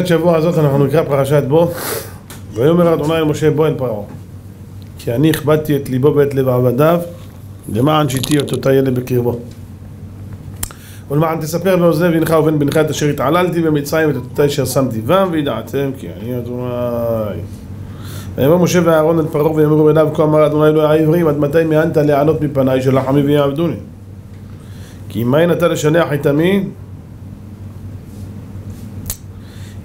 פרשת שבוע הזאת אנחנו נקרא פרשת בו ויאמר אדוני אל משה בוא אל פרעה כי אני הכבדתי את ליבו ואת לב עבדיו למען שיתי אותותי אלה בקרבו. ולמען תספר באוזני בנך ובן בנך את אשר התעללתי במצרים את אותותי אשר שמתי בם וידעתם כי אני אדוני. ויאמר משה ואהרון אל פרעה ויאמרו אליו כה אמר אדוני אלוהי העברים עד מתי מאנת להעלות מפניי שלח עמי ויעבדוני? כי אם מאין אתה לשנח את עמי?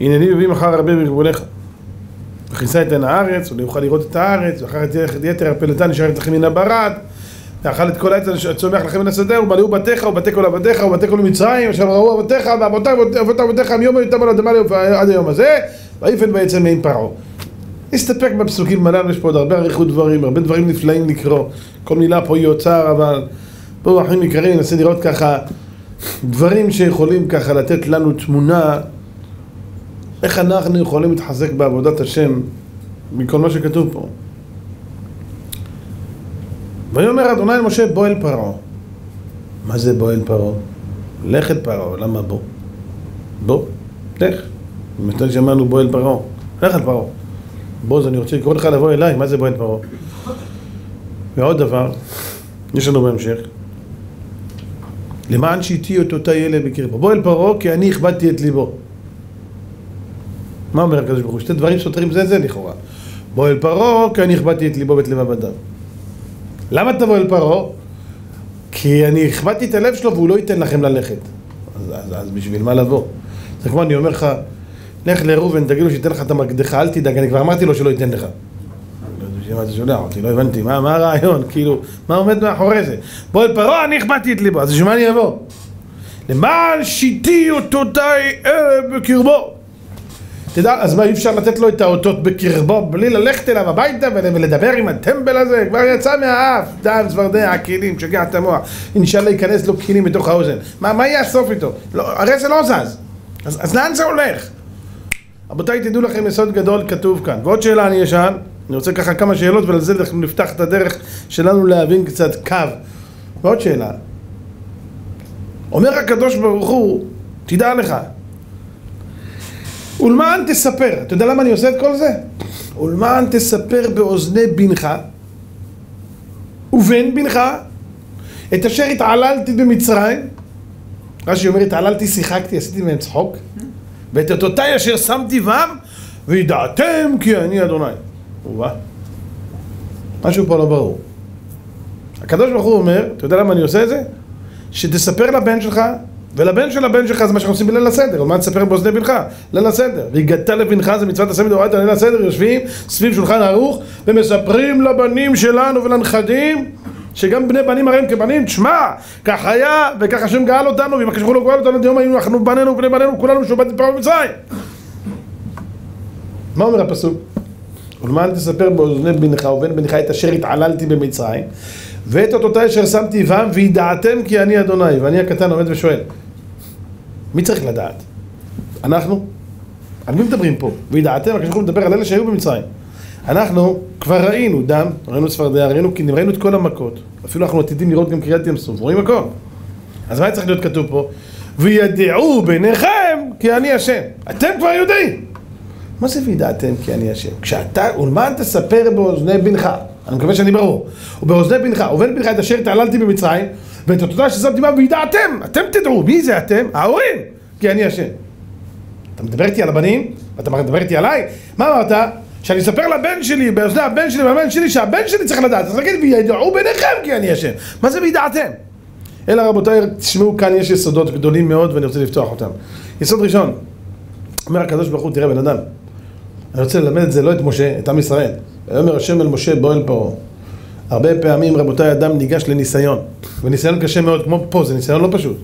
הנני מביא מחר הרבה בגבולך. וכיסה את עין הארץ, ולא יוכל לראות את הארץ, ואחר את יתר הפלטה נשארת לכם מן הברד, ואכל את כל העץ הצומח לכם מן השדה, ובלעו בתיך, ובתי כל עבדיך, ובתי כל מצרים, אשר ראו אבותיך, ואבותיך ואבותיך מיום היותם על אדמה עד היום הזה, ויפן ויצא מעין פרעה. נסתפק בפסוקים הללו, יש פה עוד הרבה אריכות דברים, הרבה דברים נפלאים לקרוא, כל מילה פה היא אוצר, אבל בואו אחים יקרים, ננסה לראות ככה דברים שיכולים ככה לתת לנו תמונה איך אנחנו יכולים להתחזק בעבודת השם מכל מה שכתוב פה? ויאמר אדוני משה בוא אל פרעה. מה זה בוא אל פרעה? לך אל פרעה, למה בוא? בוא, לך. מתי שאמרנו בוא אל פרעה, לך אל פרעה. בוא, אז אני רוצה לקרוא לך לבוא אליי, מה זה בוא אל פרעה? ועוד דבר, יש לנו בהמשך. למען שהיטי אותותי אלה בקרבו. בוא אל פרעה כי אני הכבדתי את ליבו. מה אומר הקדוש ברוך הוא? שתי דברים סותרים זה זה לכאורה. בוא אל פרעה, כי אני הכבדתי את ליבו ואת לב עבדיו. למה תבוא אל פרעה? כי אני הכבדתי את הלב שלו והוא לא ייתן לכם ללכת. אז, אז, אז בשביל מה לבוא? זה כמו אני אומר לך, לך לראובן, תגיד לו שייתן לך את המקדחה, אל תדאג, אני כבר אמרתי לו שלא ייתן לך. בשביל מה אתה שולח אותי? לא הבנתי, מה, הרעיון? כאילו, מה עומד מאחורי זה? בוא אל פרעה, אני הכבדתי את ליבו, אז בשביל מה אני אבוא? למען שיתי אותותי אלה בקרבו. תדע, אז מה, אי אפשר לתת לו את האותות בקרבו בלי ללכת אליו הביתה ולדבר עם הטמבל הזה? כבר יצא מהאף, דם, צפרדע, הכלים, שגע את המוח. אינשאללה להיכנס לו כלים בתוך האוזן. מה, מה יאסוף איתו? לא, הרי זה לא זז. אז, אז לאן זה הולך? רבותיי, תדעו לכם יסוד גדול כתוב כאן. ועוד שאלה אני אשאל, אני רוצה ככה כמה שאלות ולזה אנחנו נפתח את הדרך שלנו להבין קצת קו. ועוד שאלה. אומר הקדוש ברוך הוא, תדע לך, ולמען תספר, אתה יודע למה אני עושה את כל זה? ולמען תספר באוזני בנך ובן בנך את אשר התעללתי במצרים. רש"י אומר התעללתי, שיחקתי, עשיתי מהם צחוק. ואת אותותי אשר שמתי בם וידעתם כי אני אדוני. וואה. משהו פה לא ברור. הקדוש ברוך הוא אומר, אתה יודע למה אני עושה את זה? שתספר לבן שלך ולבן של הבן שלך זה מה שאנחנו עושים בליל הסדר, על מה תספר באוזני בנך? ליל הסדר. והגדת לבנך זה מצוות עשה מדאורייתא ליל הסדר, יושבים סביב שולחן ערוך ומספרים לבנים שלנו ולנכדים שגם בני בנים הרי הם כבנים, תשמע, כך היה וכך השם גאל אותנו ואם הקדוש ברוך הוא גאל אותנו עד היום היינו אנחנו בנינו ובני בנינו כולנו משועבד פרעה במצרים. מה אומר הפסוק? ולמען תספר באוזני בנך ובן בנך את אשר התעללתי במצרים ואת אותותי אשר שמתי בם וידעתם כי אני אדוני ואני הקטן עומד ושואל מי צריך לדעת? אנחנו? על מי מדברים פה? וידעתם, הקדוש ברוך הוא מדבר על אלה שהיו במצרים. אנחנו כבר ראינו דם, ראינו צפרדע, ראינו קינים, ראינו את כל המכות. אפילו אנחנו עתידים לראות גם קריאת ים סוף, רואים הכל. אז מה צריך להיות כתוב פה? וידעו ביניכם כי אני השם. אתם כבר יודעים. מה זה וידעתם כי אני השם? כשאתה, ולמען תספר באוזני בנך, אני מקווה שאני ברור, ובאוזני בנך, ובן בנך את אשר התעללתי במצרים, ואת התודה ששמתי בה וידעתם, אתם תדעו, מי זה אתם? ההורים, כי אני השם. אתה מדבר איתי על הבנים? ואתה מדבר איתי עליי? מה אמרת? שאני אספר לבן שלי, באוזני הבן שלי והבן שלי, שהבן שלי צריך לדעת. אז נגיד, וידעו ביניכם כי אני השם. מה זה וידעתם? אלא רבותיי, תשמעו, כאן יש יסודות גדולים מאוד ואני רוצה לפתוח אותם. יסוד ראשון, אומר הקדוש ברוך הוא, תראה בן אדם, אני רוצה ללמד את זה לא את משה, את עם ישראל. ויאמר השם אל משה בוא אל פרעה. הרבה פעמים רבותיי אדם ניגש לניסיון, וניסיון קשה מאוד, כמו פה, זה ניסיון לא פשוט.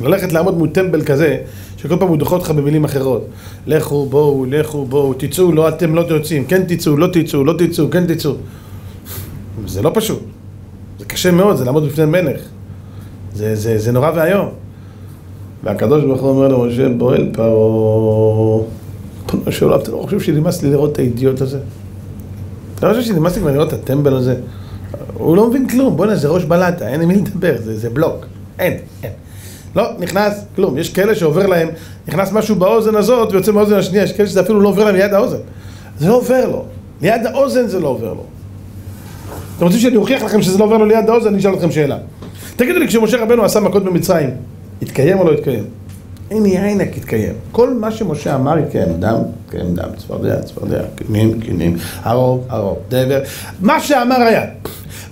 ללכת לעמוד מול טמבל כזה, שכל פעם הוא דוחה אותך במילים אחרות. לכו, בואו, לכו, בואו, תצאו, לא אתם לא יוצאים, כן תצאו, לא תצאו, לא תצאו, כן תצאו. זה לא פשוט. זה קשה מאוד, זה לעמוד בפני מלך. זה, זה, זה נורא ואיום. והקדוש ברוך הוא אומר למשה, בוא אל פרעה. ריבונו של עולם, אתה לא חושב שנמאס לי לראות את האידיוט הזה? אתה לא חושב שנמאס לי כבר לראות את הטמבל הזה? הוא לא מבין כלום, בוא'נה, זה ראש בלטה, אין עם מי לדבר, זה, זה בלוק. אין, אין. לא, נכנס, כלום. יש כאלה שעובר להם, נכנס משהו באוזן הזאת ויוצא מהאוזן השנייה, יש כאלה שזה אפילו לא עובר להם ליד האוזן. זה לא עובר לו. ליד האוזן זה לא עובר לו. אתם רוצים שאני אוכיח לכם שזה לא עובר לו ליד האוזן? אני אשאל אתכם שאלה. תגידו לי, כשמשה רבנו עשה מכות במצרים, התקיים או לא התקיים? אין יינק התקיים. כל מה שמשה אמר התקיים. דם, התקיים דם, צפרדע, צפרדע, קינים, קינים, הרוב, הרוב, דבר. מה שאמר היה.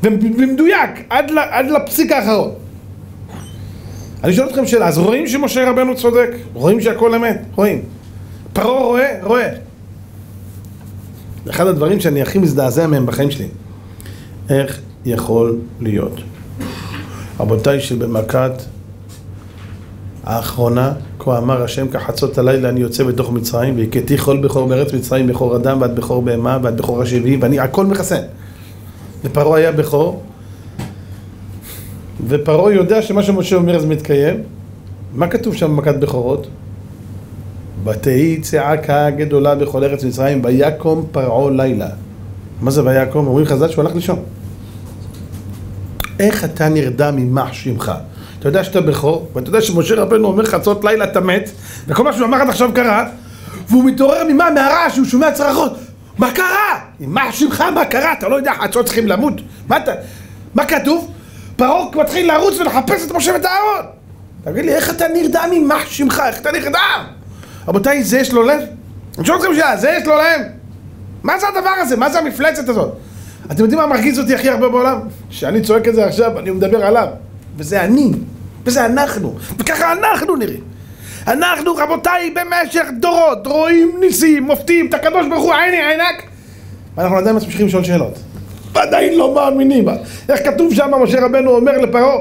ובמדויק, עד, עד לפסיק האחרון. אני שואל אתכם שאלה, אז רואים שמשה רבנו צודק? רואים שהכל אמת? רואים. פרעה רואה? רואה. אחד הדברים שאני הכי מזדעזע מהם בחיים שלי. איך יכול להיות? רבותיי, שבמכת האחרונה, כה אמר השם כחצות הלילה אני יוצא בתוך מצרים והכיתי כל בכור בארץ מצרים בכור אדם ועד בכור בהמה ועד בכור השביעי ואני הכל מחסן ופרעה היה בכור ופרעה יודע שמה שמשה אומר זה מתקיים מה כתוב שם במכת בכורות? ותהי צעקה גדולה בכל ארץ מצרים ויקום פרעה לילה מה זה ויקום? אומרים חז"ל שהוא הלך לישון איך אתה נרדם ממח שמך? אתה יודע שאתה בכור, ואתה יודע שמשה רבנו אומר חצות לילה אתה מת, וכל מה שהוא אמר עד עכשיו קרה, והוא מתעורר ממה? מהרעש, שהוא שומע צרחות. מה קרה? מה שמך? מה קרה? אתה לא יודע, חצות צריכים למות. מה אתה... מה כתוב? פרעה מתחיל לרוץ ולחפש את משה ואת הארון. תגיד לי, איך אתה נרדם ממח שמך? איך אתה נרדם? רבותיי, זה יש לו לב? אני שואל אתכם שאלה, זה יש לו לב? מה זה הדבר הזה? מה זה המפלצת הזאת? אתם יודעים מה מרגיז אותי הכי הרבה בעולם? שאני צועק את זה עכשיו, אני מדבר עליו. וזה אני, וזה אנחנו, וככה אנחנו נראים. אנחנו, רבותיי, במשך דורות רואים ניסים, מופתים, את הקדוש ברוך הוא עיני עינק ואנחנו עדיין ממשיכים לשאול שאלות. ועדיין לא מאמינים. איך כתוב שם, משה רבנו אומר לפרעה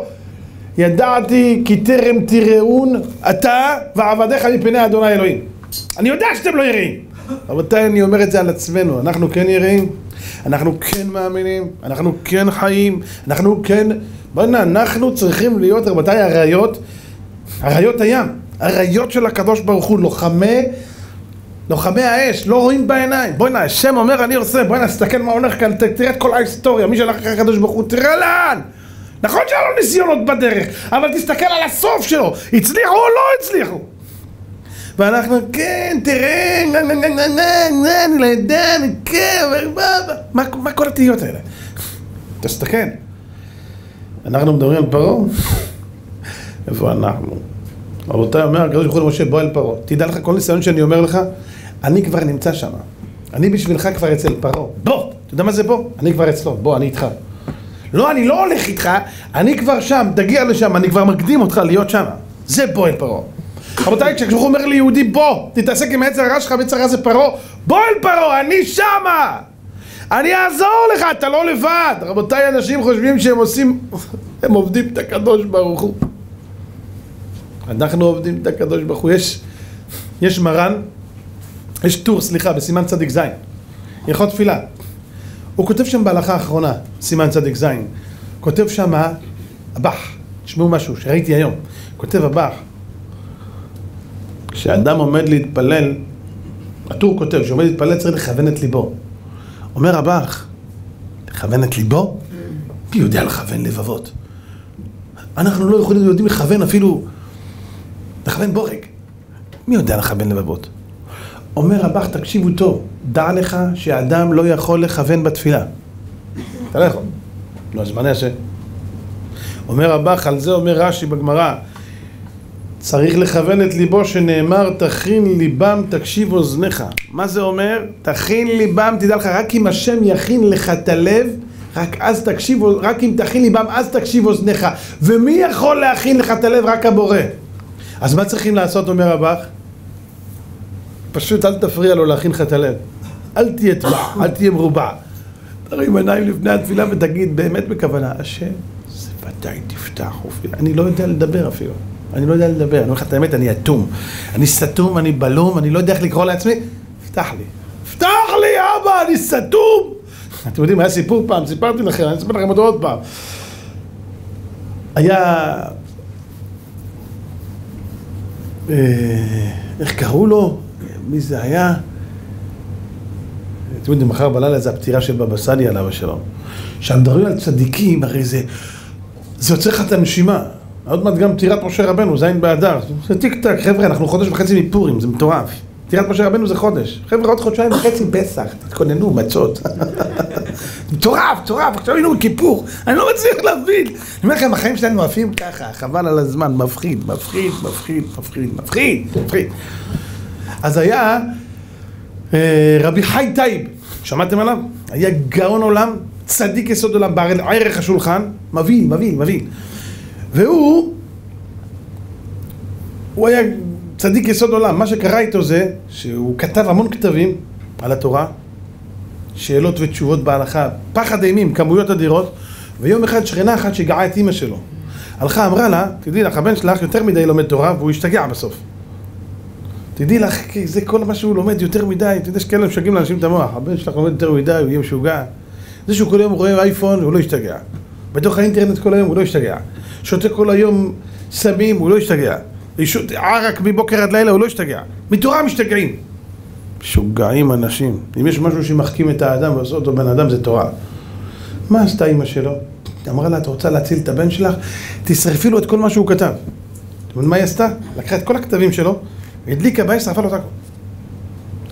ידעתי כי טרם תראון אתה ועבדיך מפני אדוני אלוהים. אני יודע שאתם לא יראים. רבותיי, אני אומר את זה על עצמנו, אנחנו כן יראים, אנחנו כן מאמינים, אנחנו כן חיים, אנחנו כן... בוא'נה, אנחנו צריכים להיות, רבותיי, אריות, אריות הים, אריות של הקדוש ברוך הוא, לוחמי, לוחמי האש, לא רואים בעיניים. בוא'נה, השם אומר אני עושה, בוא'נה, תסתכל מה הולך כאן, תראה את כל ההיסטוריה, מי שהלך אחרי הקדוש ברוך הוא, תראה לאן! נכון שהיה לו ניסיונות בדרך, אבל תסתכל על הסוף שלו, הצליחו או לא הצליחו? ואנחנו, כן, תראה, אני לא יודע, אני כן, מה כל התהיות האלה? תסתכל. אנחנו מדברים על פרעה? איפה אנחנו? רבותיי, אומר הקדוש ברוך הוא למשה, בוא אל פרעה. תדע לך, כל ניסיון שאני אומר לך, אני כבר נמצא שם. אני בשבילך כבר אצל פרעה. בוא! אתה יודע מה זה בוא? אני כבר אצלו, בוא, אני איתך. לא, אני לא הולך איתך, אני כבר שם, תגיע לשם, אני כבר מקדים אותך להיות שם. זה בוא אל פרעה. רבותיי, כשהקדוש אומר ליהודי בוא, תתעסק עם העץ הרע שלך, ועץ הרע זה פרעה, בוא אל פרעה, אני שמה! אני אעזור לך, אתה לא לבד! רבותיי, אנשים חושבים שהם עושים, הם עובדים את הקדוש ברוך הוא. אנחנו עובדים את הקדוש ברוך הוא. יש, יש מרן, יש טור, סליחה, בסימן צדיק זין, הלכות תפילה. הוא כותב שם בהלכה האחרונה, סימן צדיק זין, כותב שם הבח, תשמעו משהו שראיתי היום, כותב הבח, כשאדם עומד להתפלל, הטור כותב, כשעומד להתפלל צריך לכוון את ליבו. אומר הבח, לכוון את ליבו? מי יודע לכוון לבבות? אנחנו לא יכולים, יודעים לכוון אפילו, לכוון בורג. מי יודע לכוון לבבות? אומר הבח, תקשיבו טוב, דע לך שאדם לא יכול לכוון בתפילה. אתה לא יכול. לא, אז מה נעשה? אומר הבח, על זה אומר רש"י בגמרא, צריך לכוון את ליבו שנאמר תכין ליבם תקשיב אוזניך מה זה אומר? תכין ליבם תדע לך רק אם השם יכין לך את הלב רק אז תקשיב, רק אם תכין ליבם אז תקשיב אוזניך ומי יכול להכין לך את הלב? רק הבורא אז מה צריכים לעשות אומר הבח? פשוט אל תפריע לו להכין לך את הלב אל תהיה טבע, אל תהיה מרובע תרים עיניים לפני התפילה ותגיד באמת בכוונה השם זה ודאי תפתח אני לא יודע לדבר אפילו אני לא יודע לדבר, אני אומר לך את האמת, אני אטום. אני סתום, אני בלום, אני לא יודע איך לקרוא לעצמי. פתח לי. פתח לי, אבא, אני סתום! אתם יודעים, היה סיפור פעם, סיפרתי לכם, אני אספר לכם אותו עוד פעם. היה... אה, איך קראו לו? מי זה היה? אתם יודעים, מחר בלילה זה הפטירה של בבא סאלי עליו השלום. כשמדברים על צדיקים, הרי זה... זה יוצא לך את הנשימה. עוד מעט גם פטירת משה רבנו, ז' באדר. זה טיק טק, חבר'ה, אנחנו חודש וחצי מפורים, זה מטורף. פטירת משה רבנו זה חודש. חבר'ה, עוד חודשיים וחצי פסח, תתכוננו, מצות. מטורף, מטורף, עכשיו היינו בכיפור, אני לא מצליח להבין. אני אומר לכם, החיים שלנו עפים ככה, חבל על הזמן, מפחיד, מפחיד, מפחיד, מפחיד, מפחיד, מפחיד. אז היה אה, רבי חי טייב, שמעתם עליו? היה גאון עולם, צדיק יסוד עולם, בערך השולחן, מבין, מבין, מבין. והוא, הוא היה צדיק יסוד עולם. מה שקרה איתו זה שהוא כתב המון כתבים על התורה, שאלות ותשובות בהלכה, פחד אימים, כמויות אדירות, ויום אחד שכנה אחת שגעה את אימא שלו. הלכה, אמרה לה, תדעי לך, הבן שלך יותר מדי לומד תורה והוא השתגע בסוף. תדעי לך, כי זה כל מה שהוא לומד יותר מדי, אתה יודע שכאלה משגעים לאנשים את המוח, הבן שלך לומד יותר מדי, הוא יהיה משוגע. זה שהוא כל היום רואה אייפון, הוא לא ישתגע. בתוך האינטרנט כל היום, הוא לא ישתגע. שותה כל היום סמים, הוא לא ישתגע. ערק מבוקר עד לילה, הוא לא ישתגע. מתורה משתגעים. משוגעים אנשים. אם יש משהו שמחכים את האדם ועושה אותו בן אדם, זה תורה. מה עשתה אימא שלו? אמרה לה, את רוצה להציל את הבן שלך? תשרפי לו את כל מה שהוא כתב. יודעים מה היא עשתה? לקחה את כל הכתבים שלו, הדליקה באש, שרפה לו את הכל.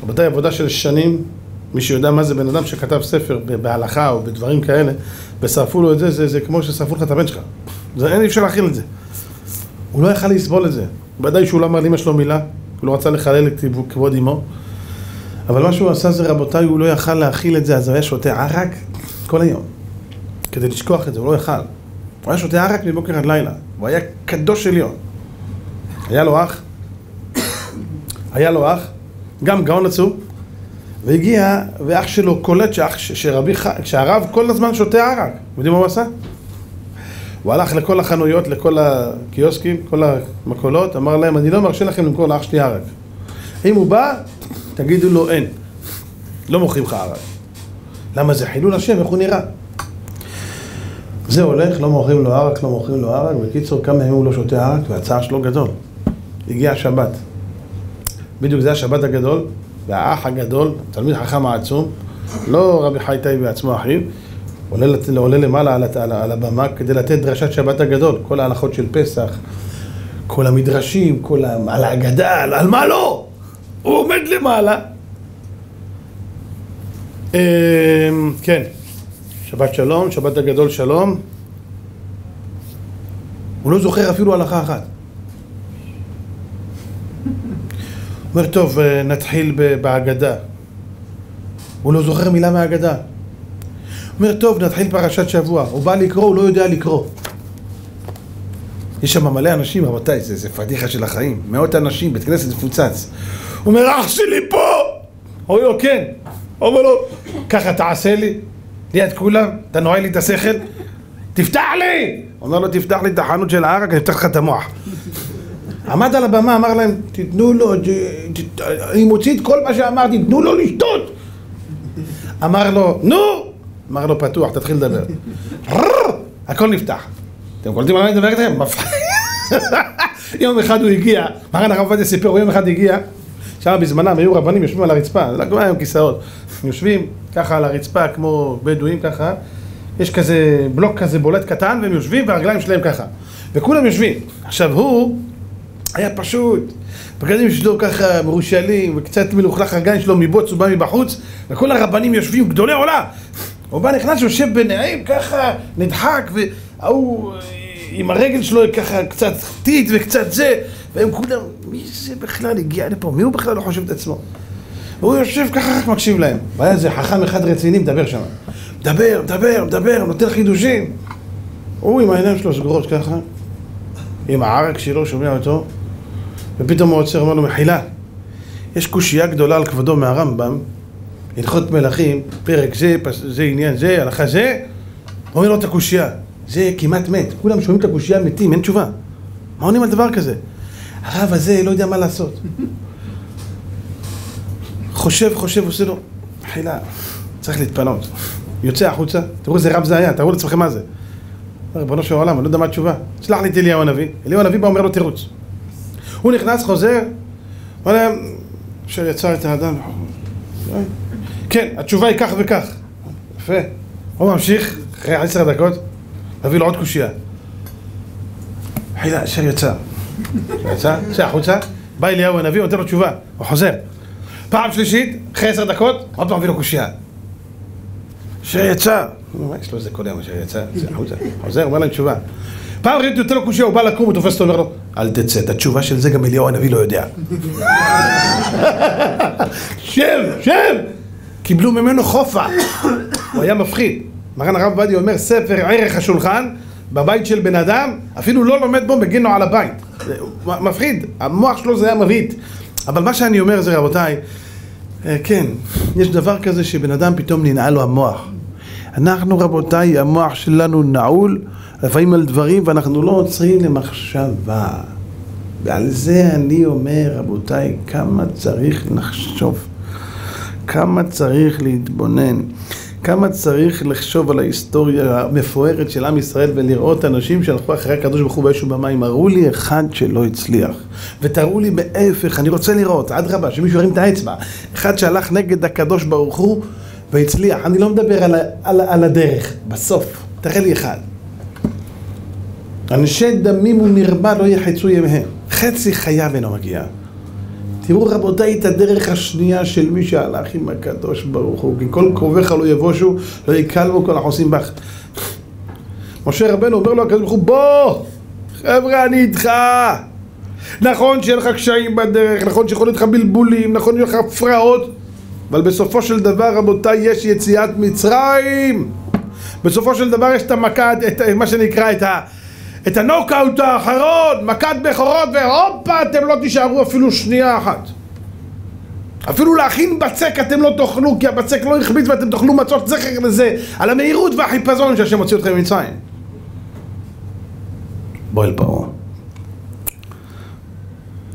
רבותיי, עבודה של שנים, מי שיודע מה זה בן אדם שכתב ספר בהלכה או בדברים כאלה, ושרפו לו את זה, זה, זה כמו ששרפו לך את הבן שלך. זה אין אפשר להכיל את זה. הוא לא יכל לסבול את זה. ודאי שהוא לא אמר לאמא שלו מילה, הוא לא רצה לחלל את כבוד אמו. אבל מה שהוא עשה זה, רבותיי, הוא לא יכל להכיל את זה, אז הוא היה שותה ערק כל היום. כדי לשכוח את זה, הוא לא יכל. הוא היה שותה ערק מבוקר עד לילה. הוא היה קדוש עליון. היה לו אח, היה לו אח, גם גאון עצום, והגיע, ואח שלו קולט שאח, שרבי, שהרב כל הזמן שותה ערק. יודעים מה הוא עשה? הוא הלך לכל החנויות, לכל הקיוסקים, כל המקולות, אמר להם, אני לא מרשה לכם למכור לאח שלי ערק. אם הוא בא, תגידו לו אין. לא מוכרים לך ערק. למה זה חילול השם, איך הוא נראה? זה הולך, לא מוכרים לו ערק, לא מוכרים לו ערק, בקיצור, כמה ימים הוא לא שותה ערק, והצער שלו גדול. הגיע השבת. בדיוק זה השבת הגדול, והאח הגדול, תלמיד חכם העצום, לא רבי חי טייב בעצמו אחיו, עולה, עולה למעלה על, על, על הבמה כדי לתת דרשת שבת הגדול, כל ההלכות של פסח, כל המדרשים, כל ה... על ההגדה, על, על מה לא? הוא עומד למעלה. אה, כן, שבת שלום, שבת הגדול שלום. הוא לא זוכר אפילו הלכה אחת. אומר, טוב, אה, נתחיל בהגדה. הוא לא זוכר מילה מההגדה. אומר, טוב, נתחיל פרשת שבוע. הוא בא לקרוא, הוא לא יודע לקרוא. יש שם מלא אנשים, רבותיי, זה, זה פדיחה של החיים. מאות אנשים, בית כנסת מפוצץ. הוא אומר, אח שלי פה! אומר לו, כן. אומר לו, ככה תעשה לי, ליד כולם, אתה נועל לי את השכל? תפתח לי! אומר לו, תפתח לי את החנות של הערק, אני אפתח לך את המוח. עמד על הבמה, אמר להם, תיתנו לו, אני מוציא את כל מה שאמרתי, תנו לו לשתות! אמר לו, נו! אמר לו, פתוח, תתחיל לדבר. הכל נפתח. אתם קולטים על מה אני מדבר איתכם? יום אחד הוא הגיע, מרן הרב עובדיה סיפר, יום אחד הגיע, שם בזמנם היו רבנים יושבים על הרצפה, זה לא היה עם כיסאות, יושבים ככה על הרצפה כמו בדואים ככה, יש כזה בלוק כזה בולט קטן והם יושבים והרגליים שלהם ככה, וכולם יושבים. עכשיו הוא היה פשוט, בגדים שלו ככה מרושלים וקצת מלוכלך הרגליים שלו מבוץ, הוא בא מבחוץ וכל הרבנים יושבים גדולי עולם הוא בא נכנס, יושב ביניהם ככה, נדחק וההוא עם הרגל שלו ככה קצת טיט וקצת זה והם כולם, מי זה בכלל הגיע לפה? מי הוא בכלל לא חושב את עצמו? והוא יושב ככה רק מקשיב להם והיה איזה חכם אחד רציני מדבר שם מדבר, מדבר, מדבר, נותן חידושים הוא עם העיניים שלו סגורות ככה עם הערק שלו, שומע אותו ופתאום הוא עוצר, אומר לו, מחילה יש קושייה גדולה על כבודו מהרמב"ם הלכות מלכים, פרק זה, זה עניין זה, הלכה זה אומר לו את הקושייה זה כמעט מת, כולם שומעים את הקושייה מתים, אין תשובה מה עונים על דבר כזה? הרב הזה לא יודע מה לעשות חושב, חושב, עושה לו מחילה, צריך להתפנות יוצא החוצה, תראו איזה רב זה היה, תראו לעצמכם מה זה ריבונו של עולם, אני לא יודע מה התשובה. שלח לי את אליהו הנביא. אליהו הנביא בא אומר לו תירוץ. הוא נכנס, חוזר, אומר להם, אשר יצר את האדם. כן, התשובה היא כך וכך. יפה. הוא ממשיך, אחרי עשר דקות, מביא לו עוד קושייה. חילה, אשר יצא. יצא, יצא החוצה, בא אליהו הנביא, נותן לו תשובה, הוא חוזר. פעם שלישית, אחרי עשר דקות, עוד פעם מביא לו קושייה. אשר יצא. יש לו איזה כל יום אשר יצא? החוצה. חוזר, אומר להם תשובה. פעם ראיתי נותן לו קושייה, הוא בא לקום, הוא תופס אותו, אומר לו, אל תצא, את התשובה של זה גם אליהו הנביא לא יודע. שב, שב! קיבלו ממנו חופה. הוא היה מפחיד. מרן הרב עובדיה אומר, ספר ערך השולחן, בבית של בן אדם, אפילו לא לומד בו, מגן לו על הבית. מפחיד, המוח שלו זה היה מבהיט. אבל מה שאני אומר זה, רבותיי, אה, כן, יש דבר כזה שבן אדם פתאום ננעל לו המוח. אנחנו, רבותיי, המוח שלנו נעול, לפעמים על דברים, ואנחנו לא עוצרים למחשבה. ועל זה אני אומר, רבותיי, כמה צריך לחשוב, כמה צריך להתבונן, כמה צריך לחשוב על ההיסטוריה המפוארת של עם ישראל ולראות אנשים שהלכו אחרי הקדוש ברוך הוא באש ובמים. הראו לי אחד שלא הצליח, ותראו לי בהפך, אני רוצה לראות, אדרבה, שמישהו ירים את האצבע. אחד שהלך נגד הקדוש ברוך הוא והצליח. אני לא מדבר על, על, על הדרך, בסוף, תראה לי אחד. אנשי דמים ומרמה לא יחצו ימיהם. חצי חייו אינו מגיע. תראו רבותיי את הדרך השנייה של מי שהלך עם הקדוש ברוך הוא, כי כל קרוביך לא יבושו, לא יקל בו כל החוסים בך. משה רבנו אומר לו הקדוש ברוך הוא, בוא! חבר'ה, אני איתך! נכון שיהיה לך קשיים בדרך, נכון שיכול להיות לך בלבולים, נכון שיהיה לך הפרעות, אבל בסופו של דבר, רבותיי, יש יציאת מצרים! בסופו של דבר יש את המכה, את מה שנקרא, את ה... את הנוקאוט האחרון, מכת בכורות, והופה, אתם לא תישארו אפילו שנייה אחת. אפילו להכין בצק אתם לא תאכלו, כי הבצק לא החביץ ואתם תאכלו מצות זכר לזה, על המהירות והחיפזון שהשם הוציא אתכם ממצרים. בוא אל פרעה.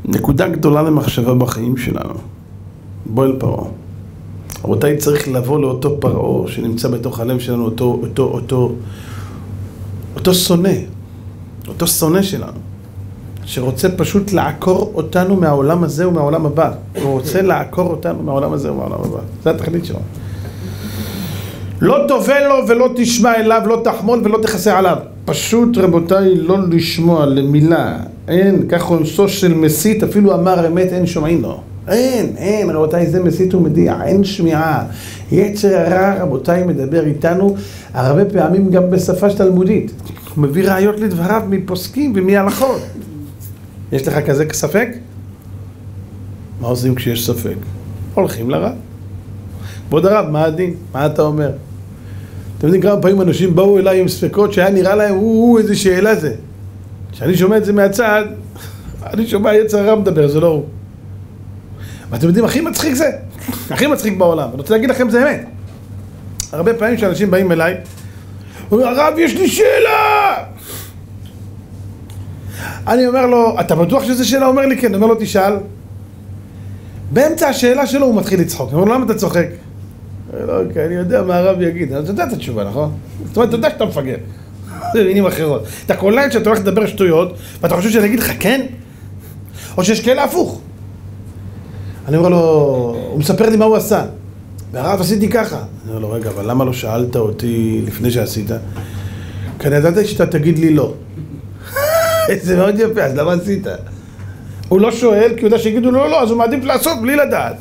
נקודה גדולה למחשבה בחיים שלנו. בוא אל פרעה. רבותיי, צריך לבוא לאותו פרעה שנמצא בתוך הלב שלנו, אותו, אותו, אותו, אותו שונא. אותו שונא שלנו, שרוצה פשוט לעקור אותנו מהעולם הזה ומהעולם הבא. הוא רוצה לעקור אותנו מהעולם הזה ומהעולם הבא. זה התכלית שלו. לא תאבה לו ולא תשמע אליו, לא תחמול ולא תכסה עליו. פשוט רבותיי, לא לשמוע למילה. אין, כך עונשו של מסית, אפילו אמר אמת, אין שומעים לו. אין, אין, רבותיי, זה מסית ומדיח, אין שמיעה. יצר הרע, רבותיי, מדבר איתנו הרבה פעמים גם בשפה תלמודית. הוא מביא ראיות לדבריו מפוסקים ומהלכות. יש לך כזה ספק? מה עושים כשיש ספק? הולכים לרב. כבוד הרב, מה הדין? מה אתה אומר? אתם יודעים כמה פעמים אנשים באו אליי עם ספקות שהיה נראה להם, או, איזה שאלה זה. כשאני שומע את זה מהצד, אני שומע יצר הרע מדבר, זה לא הוא. ואתם יודעים, הכי מצחיק זה, הכי מצחיק בעולם. אני רוצה להגיד לכם, זה אמת. הרבה פעמים שאנשים באים אליי, אומר, הרב, יש לי שאלה! אני אומר לו, אתה בטוח שזו שאלה? הוא אומר לי, כן. אומר לו, תשאל. באמצע השאלה שלו הוא מתחיל לצחוק. אני אומר לו, למה אתה צוחק? לא, כי אני יודע מה הרב יגיד. אתה יודע את התשובה, נכון? זאת אומרת, אתה יודע שאתה מפגר. זה מינים אחרות. אתה קולט שאתה הולך לדבר שטויות, ואתה חושב שאני אגיד לך כן? או שיש כאלה הפוך. אני אומר לו, הוא מספר לי מה הוא עשה. והרב עשיתי ככה. אני אומר לו, רגע, אבל למה לא שאלת אותי לפני שעשית? כי אני ידעתי שאתה תגיד לי לא. זה מאוד יפה, אז למה עשית? הוא לא שואל, כי הוא יודע שיגידו לו לא, אז הוא מעדיף לעשות בלי לדעת.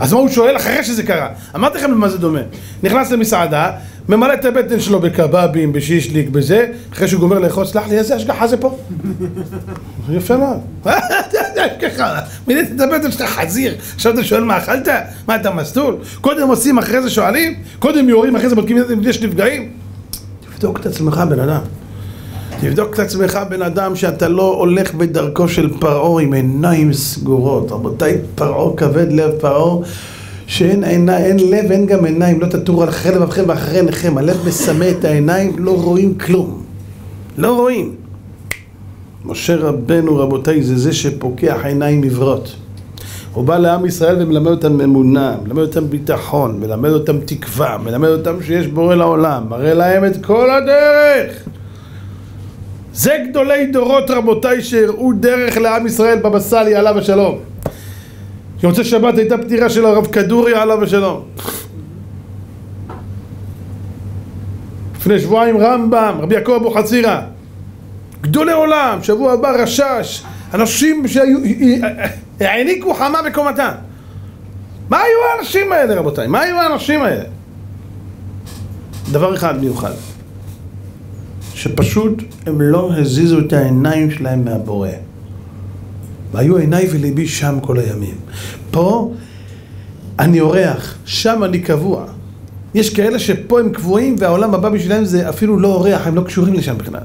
אז מה הוא שואל אחרי שזה קרה? אמרתי לכם למה זה דומה. נכנס למסעדה, ממלא את הבטן שלו בקבבים, בשישליק, בזה, אחרי שהוא גומר לאכול, סלח לי, איזה השגחה זה פה? יפה מאוד. ככה, מילאת את הבטן שלך חזיר, עכשיו אתה שואל מה אכלת? מה אתה מסטול? קודם עושים, אחרי זה שואלים? קודם יורים, אחרי זה בודקים אם יש נפגעים? תבדוק את עצמך, בן אדם. תבדוק את עצמך, בן אדם, שאתה לא הולך בדרכו של פרעה עם עיניים סגורות. רבותיי, פרעה כבד לב פרעה. שאין עיני, אין לב, אין גם עיניים, לא תטורו אחרי לבבכם ואחרי עיניכם. הלב מסמא את העיניים, לא רואים כלום. לא רואים. משה רבנו, רבותיי, זה זה שפוקח עיניים עיוורות. הוא בא לעם ישראל ומלמד אותם אמונה, מלמד אותם ביטחון, מלמד אותם תקווה, מלמד אותם שיש בורא לעולם, מראה להם את כל הדרך. זה גדולי דורות רבותיי שהראו דרך לעם ישראל בבא סאלי עליו השלום. במוצאי שבת הייתה פטירה של הרב כדורי עליו השלום. לפני שבועיים רמב"ם, רבי יעקב אבוחצירא. גדולי עולם, שבוע הבא רשש, אנשים שהעניקו חמה בקומתם. מה היו האנשים האלה רבותיי? מה היו האנשים האלה? דבר אחד מיוחד, שפשוט הם לא הזיזו את העיניים שלהם מהבורא. והיו עיניי וליבי שם כל הימים. פה אני אורח, שם אני קבוע. יש כאלה שפה הם קבועים והעולם הבא בשבילם זה אפילו לא אורח, הם לא קשורים לשם בכלל.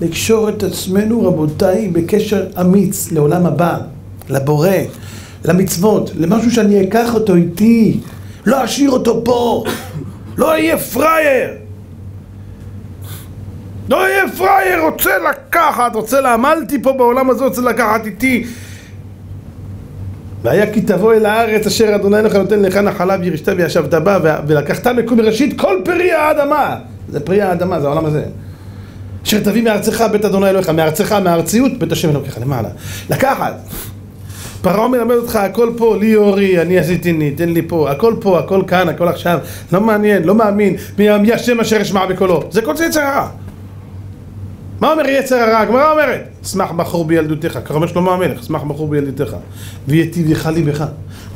לקשור את עצמנו רבותיי בקשר אמיץ לעולם הבא, לבורא, למצוות, למשהו שאני אקח אותו איתי, לא אשאיר אותו פה, לא אהיה פראייר. לא אהיה פראייר, רוצה לקחת, רוצה לעמלתי פה בעולם הזה, רוצה לקחת איתי. והיה כי תבוא אל הארץ אשר אדוני לך נותן לך נחלה וירשת וישבת בה ולקחת מקום מראשית כל פרי האדמה זה פרי האדמה, זה העולם הזה אשר תביא מארצך בית אדוני אלוהיך מארצך, מהארציות, בית השם אלוהיך למעלה לקחת פרעה מלמד אותך הכל פה, לי אורי, אני עשיתי ני, תן לי פה, הכל פה, הכל כאן, הכל עכשיו לא מעניין, לא מאמין מי השם אשר אשמע בקולו זה כל זה יצר הרע מה אומר יצר הרע? הגמרא אומרת, שמח בחור בילדותך, ככה אומר שלמה המלך, שמח בחור בילדותך, ויטיבך ליבך,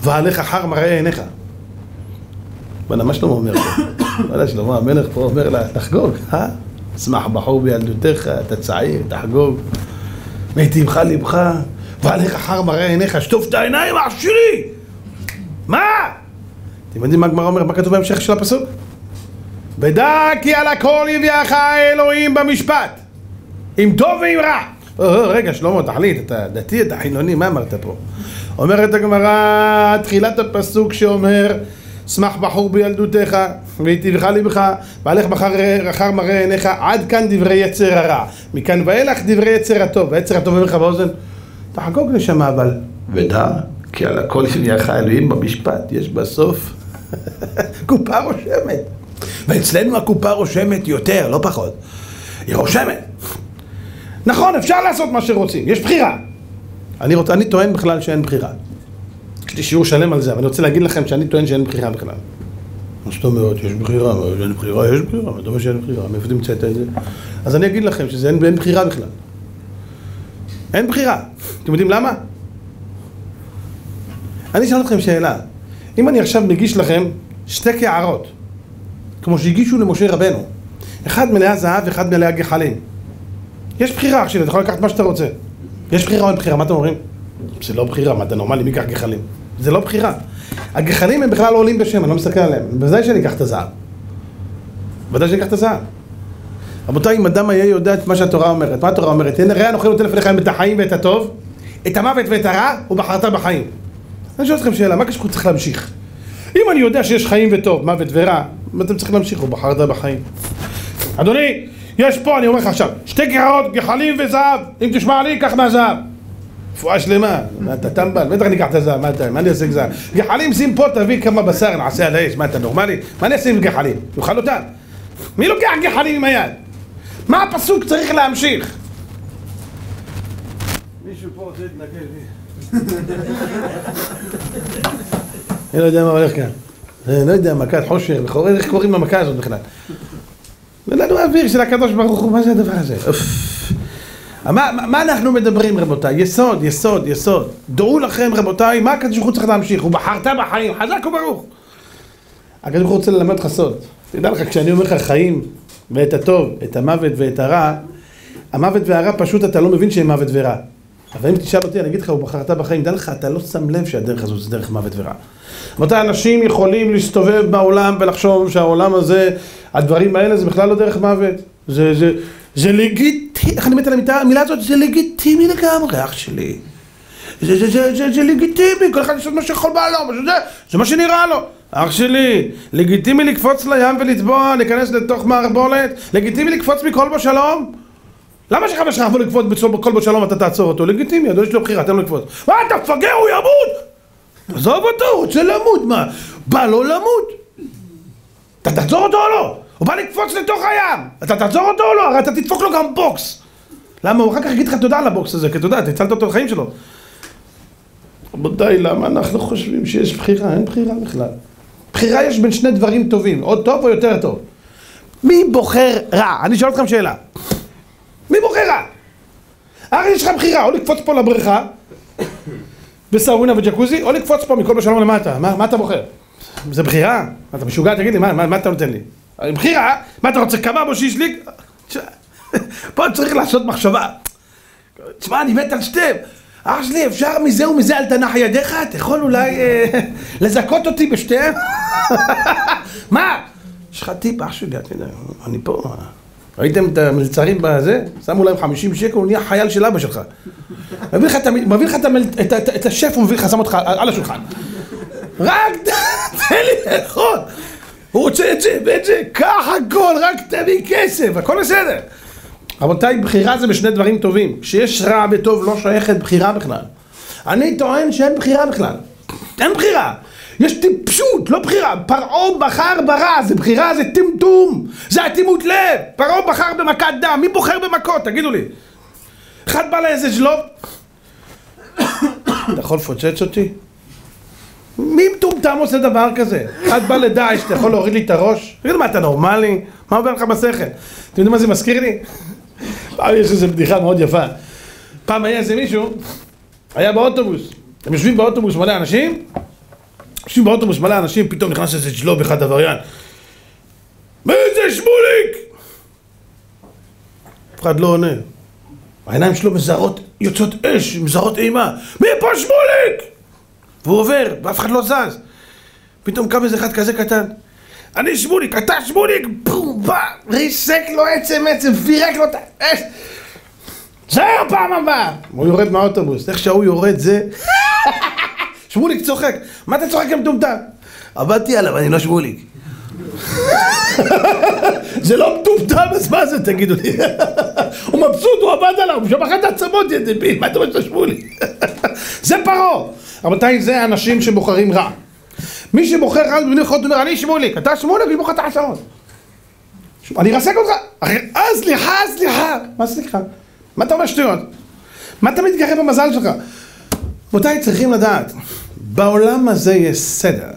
ועליך אחר מראה עיניך. וואלה, מה שלמה אומר? וואלה, שלמה המלך פה אומר לה, תחגוג, אה? שמח בחור בילדותך, אתה צעיר, תחגוג. ויטיבך ליבך, ועליך אחר מראה עיניך, שטוף את העיניים, שלי! מה? אתם יודעים מה הגמרא אומרת? מה כתוב בהמשך של הפסוק? ודע כי על הכל יביאך האלוהים במשפט אם טוב ואם רע. רגע, שלמה, תחליט, אתה דתי, אתה חילוני, מה אמרת פה? אומרת הגמרא, תחילת הפסוק שאומר שמח בחור בילדותך והיטיבך ליבך והלך בחר אחר מראה עיניך עד כאן דברי יצר הרע. מכאן ואילך דברי יצר הטוב. ויצר הטוב אומר לך באוזן? תחגוג נשמה אבל. ודע כי על הכל שניח האלוהים במשפט יש בסוף קופה רושמת. ואצלנו הקופה רושמת יותר, לא פחות. היא רושמת. נכון, אפשר לעשות מה שרוצים, יש בחירה. אני, רוצ... אני טוען בכלל שאין בחירה. יש לי שיעור שלם על זה, אבל אני רוצה להגיד לכם שאני טוען שאין בחירה בכלל. מה זאת אומרת, יש בחירה, אין בחירה, יש בחירה, אתה אומר שאין בחירה, מאיפה תמצאת את זה? אז אני אגיד לכם שזה אין, אין בחירה בכלל. אין בחירה. אתם יודעים למה? אני אשאל אתכם שאלה. אם אני עכשיו מגיש לכם שתי קערות, כמו שהגישו למשה רבנו, אחד מלאה זהב ואחד מלאה גחלים. יש בחירה, אח שלי, אתה יכול לקחת מה שאתה רוצה. יש בחירה או אין בחירה, מה אתם אומרים? זה לא בחירה, מה אתה נורמלי, מי ייקח גחלים? זה לא בחירה. הגחלים הם בכלל לא עולים בשם, אני לא מסתכל עליהם. בוודאי שאני אקח את הזהב. בוודאי שאני אקח את הזהב. רבותיי, אם אדם היה יודע את מה שהתורה אומרת, מה התורה אומרת? הנה, ראה אנוכי נותן לפניך את החיים ואת הטוב, את המוות ואת הרע, ובחרת בחיים. אני שואל אתכם שאלה, מה קשור צריך להמשיך? אם אני יודע שיש חיים וטוב, מוות ורע, אתם צריכים להמשיך? ובחרת בחיים. אדוני, יש פה, אני אומר לך עכשיו, שתי קערות, גחלים וזהב, אם תשמע לי, קח מהזהב. רפואה שלמה, אתה טמבל, בטח אני אקח את הזהב, מה אני אעשה עם זהב? גחלים שים פה, תביא כמה בשר, נעשה על האש, מה אתה נורמלי? מה אני אעשה עם גחלים? יאכל אותם. מי לוקח גחלים עם היד? מה הפסוק צריך להמשיך? מישהו פה רוצה להתנגד לי. אני לא יודע מה הולך כאן. אני לא יודע, מכת חושר, איך קוראים למכה הזאת בכלל? ולנו האוויר של הקדוש ברוך הוא, מה זה הדבר הזה? מה, מה אנחנו מדברים רבותיי? יסוד, יסוד, יסוד. דעו לכם רבותיי, מה הקדוש ברוך הוא צריך להמשיך? הוא בחרת בחיים, חזק וברוך. הקדוש ברוך הוא רוצה ללמד לך סוד. תדע לך, כשאני אומר לך חיים, ואת הטוב, את המוות ואת הרע, המוות והרע פשוט אתה לא מבין שהם מוות ורע. אבל אם תשאל אותי, אני אגיד לך, הוא בחרת בחיים, דע לך, אתה לא שם לב שהדרך הזאת זה דרך מוות ורע. רבותיי, אנשים יכולים להסתובב בעולם ולחשוב שהעולם הזה, הדברים האלה זה בכלל לא דרך מוות. זה, זה, זה לגיטימי, איך אני מת על המילה הזאת? זה לגיטימי לגמרי, אח שלי. זה, זה, זה, זה, זה לגיטימי, כל אחד לעשות מה שיכול בעלום, זה, זה מה שנראה לו. אח שלי, לגיטימי לקפוץ לים ולטבוע, להיכנס לתוך מערבולת? לגיטימי לקפוץ מכלבו שלום? למה שחבר שלך יבוא לקפוץ בכלבו שלום ואתה תעצור אותו? לגיטימי, אדוני יש לו בחירה, תן לו לקפוץ. מה, אתה מפגר, הוא ימות! עזוב אותו, הוא רוצה למות, מה? בא לו למות. אתה תעצור אותו או לא? הוא בא לקפוץ לתוך הים. אתה תעצור אותו או לא? הרי אתה תדפוק לו גם בוקס. למה? הוא אחר כך יגיד לך תודה על הבוקס הזה, כי אתה יודע, אתה הצלת אותו בחיים שלו. רבותיי, למה אנחנו חושבים שיש בחירה? אין בחירה בכלל. בחירה יש בין שני דברים טובים, או טוב או יותר טוב. מי בוחר רע? אני שואל אתכם שאלה. מי בוחר רע? הרי יש לך בחירה, או לקפוץ פה לבריכה, בסאוונה וג'קוזי, או לקפוץ פה מכל בשלום למטה. מה, מה אתה בוחר? זה בחירה? מה, אתה משוגע? תגיד לי, מה, מה, מה אתה נותן לי? בחירה? מה אתה רוצה, קבב או שישליק? פה צריך לעשות מחשבה. תשמע, אני מת על שתיהם. אח שלי, אפשר מזה ומזה על תנח ידיך? אתה יכול אולי אה, לזכות אותי בשתיהם? מה? יש לך טיפ, אח שלי, אתה יודע, אני פה. ראיתם את המלצרים בזה? שמו להם 50 שקל, הוא נהיה חייל של אבא שלך. מביא לך את השף, הוא מביא לך, שם אותך על השולחן. רק תן לי לאכול. הוא רוצה את זה ואת זה, קח הכל, רק תביא כסף, הכל בסדר. רבותיי, בחירה זה בשני דברים טובים. כשיש רע וטוב לא שייכת בחירה בכלל. אני טוען שאין בחירה בכלל. אין בחירה. יש טיפשות, לא בחירה. פרעה בחר ברע, זה בחירה, זה טמטום. זה אטימות לב. פרעה בחר במכת דם, מי בוחר במכות? תגידו לי. אחד בא לאיזה ז'לוב. אתה יכול לפוצץ אותי? מי מטומטם עושה דבר כזה? אחד בא לדאעש, אתה יכול להוריד לי את הראש? תגידו מה, אתה נורמלי? מה עובר לך בשכל? אתם יודעים מה זה מזכיר לי? פעם יש איזו בדיחה מאוד יפה. פעם היה איזה מישהו, היה באוטובוס. הם יושבים באוטובוס מלא אנשים, יושבים באוטובוס מלא אנשים, פתאום נכנס איזה ג'לוב אחד עבריין. מי זה שמוליק? אף אחד לא עונה. העיניים שלו מזהרות, יוצאות אש, מזהרות אימה. מי פה שמוליק? והוא עובר, ואף אחד לא זז. פתאום קם איזה אחד כזה קטן. אני שמוליק, אתה שמוליק, בום, בא, ריסק לו עצם עצם, פירק לו את האש. זהו פעם הבאה. הוא יורד מהאוטובוס, איך שההוא יורד זה... שמוליק צוחק, מה אתה צוחק עם טומטם? עבדתי עליו, אני לא שמוליק. זה לא מטומטם, אז מה זה תגידו לי? הוא מבסוט, הוא עבד עליו, הוא שבח את העצמות, דביל, מה אתה אומר שאתה שמוליק? זה פרעה. רבותיי, זה האנשים שבוחרים רע. מי שבוחר רע במילים אחרות אומר, אני שמוליק, אתה שמוליק, אני בוחר את העשרות. אני ארסק אותך. אה, סליחה, סליחה. מה סליחה? מה אתה אומר שטויות? מה אתה מתגרה במזל שלך? רבותיי, צריכים לדעת, בעולם הזה יש סדר.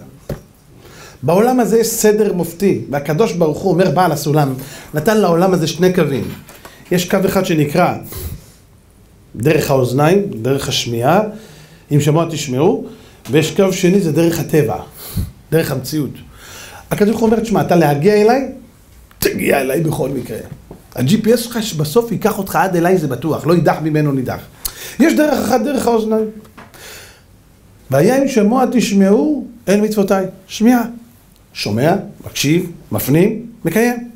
בעולם הזה יש סדר מופתי, והקדוש ברוך הוא אומר בעל הסולם, נתן לעולם הזה שני קווים. יש קו אחד שנקרא דרך האוזניים, דרך השמיעה, אם שמוע תשמעו, ויש קו שני זה דרך הטבע, דרך המציאות. הקדוש ברוך הוא אומר, תשמע, אתה להגיע אליי, תגיע אליי בכל מקרה. ה-GPS שלך שבסוף ייקח אותך עד אליי זה בטוח, לא יידח ממנו נידח. יש דרך אחת, דרך האוזניים. והיה אם שמוע תשמעו אל מצוותיי. שמיעה. שומע, מקשיב, מפנים, מקיים.